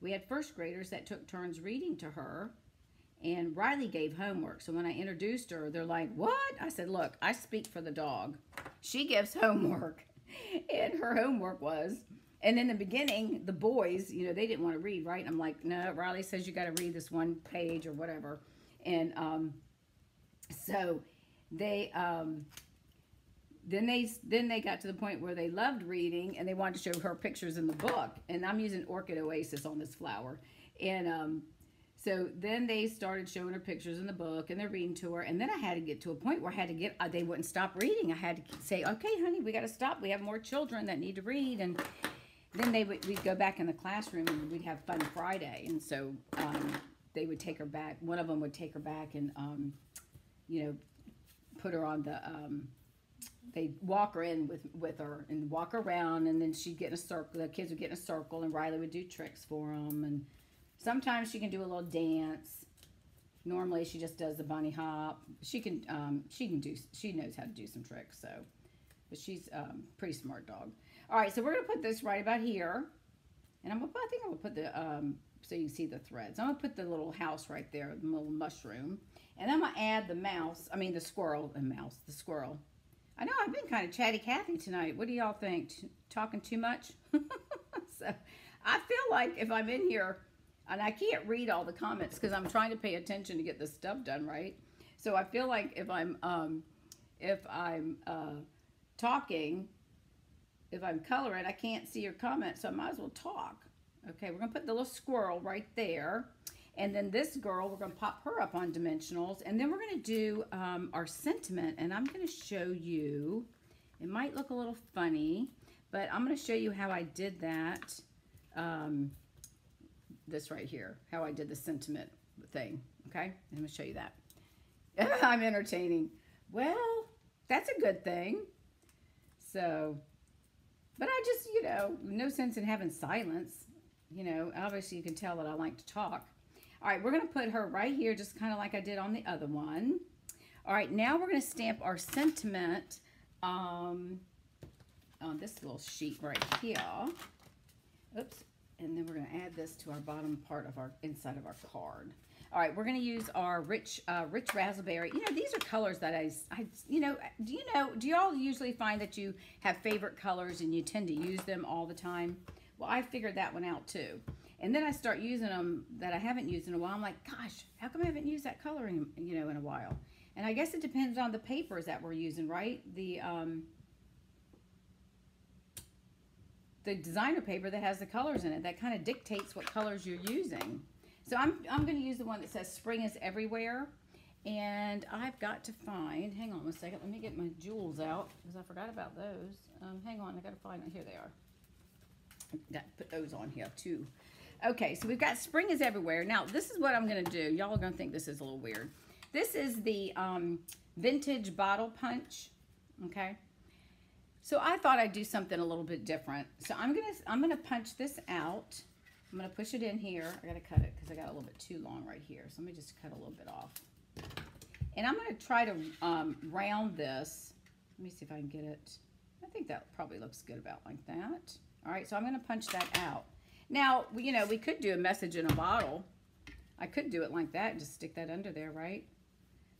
We had first graders that took turns reading to her. And Riley gave homework. So when I introduced her, they're like, what? I said, look, I speak for the dog. She gives homework. [LAUGHS] And her homework was, and in the beginning, the boys, you know, they didn't want to read, right? I'm like, no, Riley says you got to read this one page or whatever. And um, so they, um, then they then they got to the point where they loved reading and they wanted to show her pictures in the book. And I'm using Orchid Oasis on this flower. And um, so then they started showing her pictures in the book and they're reading to her. And then I had to get to a point where I had to get, uh, they wouldn't stop reading. I had to say, okay, honey, we got to stop. We have more children that need to read. And then they would, we'd go back in the classroom and we'd have fun Friday. And so um, they would take her back. One of them would take her back and um, you know, put her on the, um, they walk her in with, with her and walk around and then she'd get in a circle, the kids would get in a circle and Riley would do tricks for them. And sometimes she can do a little dance. Normally she just does the bunny hop. She can, um, she can do, she knows how to do some tricks. So, but she's, um, pretty smart dog. All right. So we're to put this right about here. And I'm gonna, I think I'm gonna put the, um, so you can see the threads. I'm gonna put the little house right there, the little mushroom. And I'm gonna add the mouse, I mean the squirrel, the mouse, the squirrel. I know I've been kind of chatty Cathy tonight. What do y'all think? T talking too much? [LAUGHS] so I feel like if I'm in here, and I can't read all the comments because I'm trying to pay attention to get this stuff done right. So I feel like if I'm, um, if I'm uh, talking, if I'm coloring, I can't see your comments, so I might as well talk. Okay, we're gonna put the little squirrel right there. And then this girl, we're gonna pop her up on dimensionals. And then we're gonna do um, our sentiment. And I'm gonna show you, it might look a little funny, but I'm gonna show you how I did that. Um, this right here, how I did the sentiment thing, okay? I'm gonna show you that. [LAUGHS] I'm entertaining. Well, that's a good thing. So, but I just, you know, no sense in having silence. You know, obviously you can tell that I like to talk. All right, we're going to put her right here, just kind of like I did on the other one. All right, now we're going to stamp our sentiment um, on this little sheet right here. Oops. And then we're going to add this to our bottom part of our inside of our card. All right, we're going to use our rich, uh, rich raspberry. You know, these are colors that I, I, you know, do you know, do y'all usually find that you have favorite colors and you tend to use them all the time? Well, I figured that one out too. And then I start using them that I haven't used in a while. I'm like, gosh, how come I haven't used that color in, you know, in a while? And I guess it depends on the papers that we're using, right? The, um, the designer paper that has the colors in it. That kind of dictates what colors you're using. So I'm, I'm going to use the one that says spring is everywhere. And I've got to find, hang on a second, let me get my jewels out because I forgot about those. Um, hang on, I got to find, them. here they are. Got to put those on here too. Okay, so we've got spring is everywhere. Now, this is what I'm going to do. Y'all are going to think this is a little weird. This is the um, vintage bottle punch, okay? So I thought I'd do something a little bit different. So I'm going to I'm going to punch this out. I'm going to push it in here. I got to cut it because I got a little bit too long right here. So let me just cut a little bit off. And I'm going to try to um, round this. Let me see if I can get it. I think that probably looks good about like that. All right, so I'm going to punch that out. Now, you know, we could do a message in a bottle. I could do it like that and just stick that under there, right?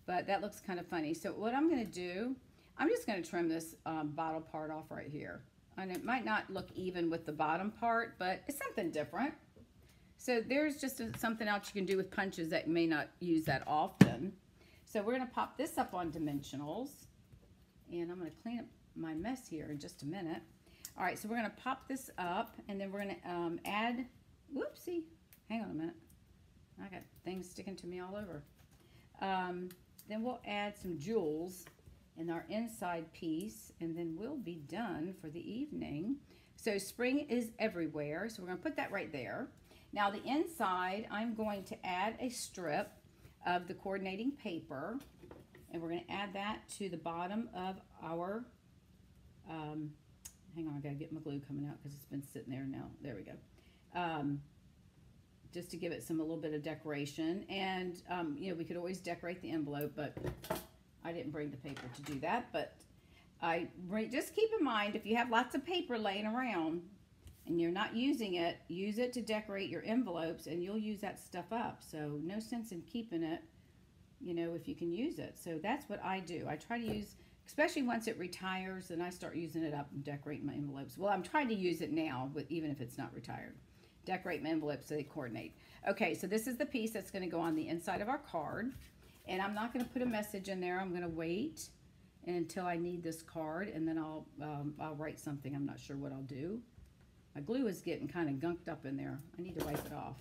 But that looks kind of funny. So what I'm going to do, I'm just going to trim this um, bottle part off right here. And it might not look even with the bottom part, but it's something different. So there's just a, something else you can do with punches that you may not use that often. So we're going to pop this up on dimensionals. And I'm going to clean up my mess here in just a minute. All right, so we're going to pop this up, and then we're going to um, add, whoopsie, hang on a minute. I got things sticking to me all over. Um, then we'll add some jewels in our inside piece, and then we'll be done for the evening. So spring is everywhere, so we're to put that right there. Now the inside, I'm going to add a strip of the coordinating paper, and we're going to add that to the bottom of our, um, hang on, I got to get my glue coming out because it's been sitting there now. There we go. Um, just to give it some a little bit of decoration. And, um, you know, we could always decorate the envelope, but I didn't bring the paper to do that. But I just keep in mind, if you have lots of paper laying around and you're not using it, use it to decorate your envelopes and you'll use that stuff up. So no sense in keeping it, you know, if you can use it. So that's what I do. I try to use, especially once it retires, and I start using it up and decorating my envelopes. Well, I'm trying to use it now, but even if it's not retired decorate my envelopes so they coordinate. Okay, so this is the piece that's going to go on the inside of our card. And I'm not going to put a message in there. I'm going to wait until I need this card, and then I'll, um, I'll write something. I'm not sure what I'll do. My glue is getting kind of gunked up in there. I need to wipe it off.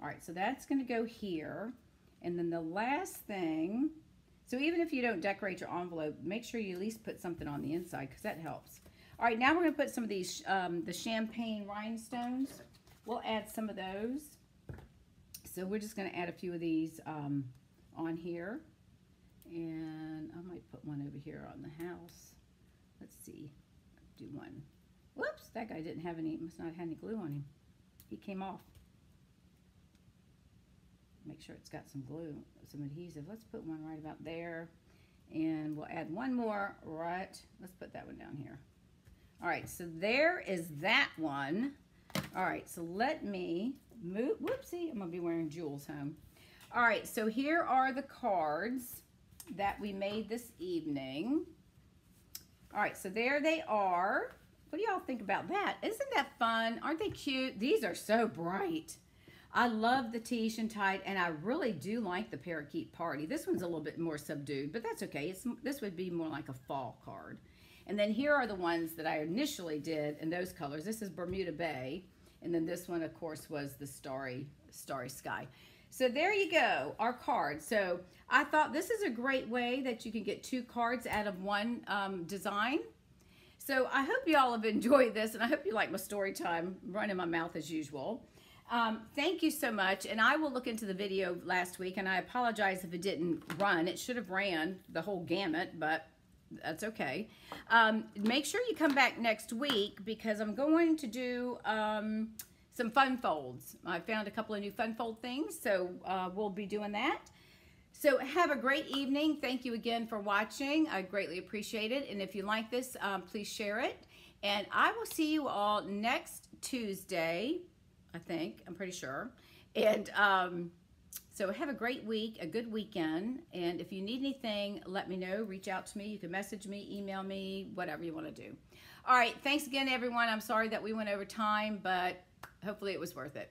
All right, so that's going to go here. And then the last thing, so even if you don't decorate your envelope, make sure you at least put something on the inside because that helps. All right, now we're going to put some of these, um, the champagne rhinestones. We'll add some of those. So we're just going to add a few of these um, on here. And I might put one over here on the house. Let's see. Do one. Whoops, that guy didn't have any, must not have had any glue on him. He came off. Make sure it's got some glue, some adhesive. Let's put one right about there. And we'll add one more right. Let's put that one down here. All right, so there is that one. All right, so let me move. Whoopsie, I'm gonna be wearing jewels home. All right, so here are the cards that we made this evening. All right, so there they are. What do y'all think about that? Isn't that fun? Aren't they cute? These are so bright. I love the Tish and Tide, and I really do like the Parakeet Party. This one's a little bit more subdued, but that's okay. It's This would be more like a fall card. And then here are the ones that I initially did in those colors. This is Bermuda Bay, and then this one, of course, was the Starry, Starry Sky. So there you go, our cards. So I thought this is a great way that you can get two cards out of one um, design. So I hope you all have enjoyed this, and I hope you like my story time, running my mouth as usual. Um, thank you so much, and I will look into the video last week, and I apologize if it didn't run. It should have ran the whole gamut, but that's okay. Um, make sure you come back next week because I'm going to do um, some fun folds. I found a couple of new fun fold things, so uh, we'll be doing that. So have a great evening. Thank you again for watching. I greatly appreciate it. And if you like this, um, please share it. And I will see you all next Tuesday, I think. I'm pretty sure. And um, so have a great week, a good weekend. And if you need anything, let me know. Reach out to me. You can message me, email me, whatever you want to do. All right. Thanks again, everyone. I'm sorry that we went over time, but hopefully it was worth it.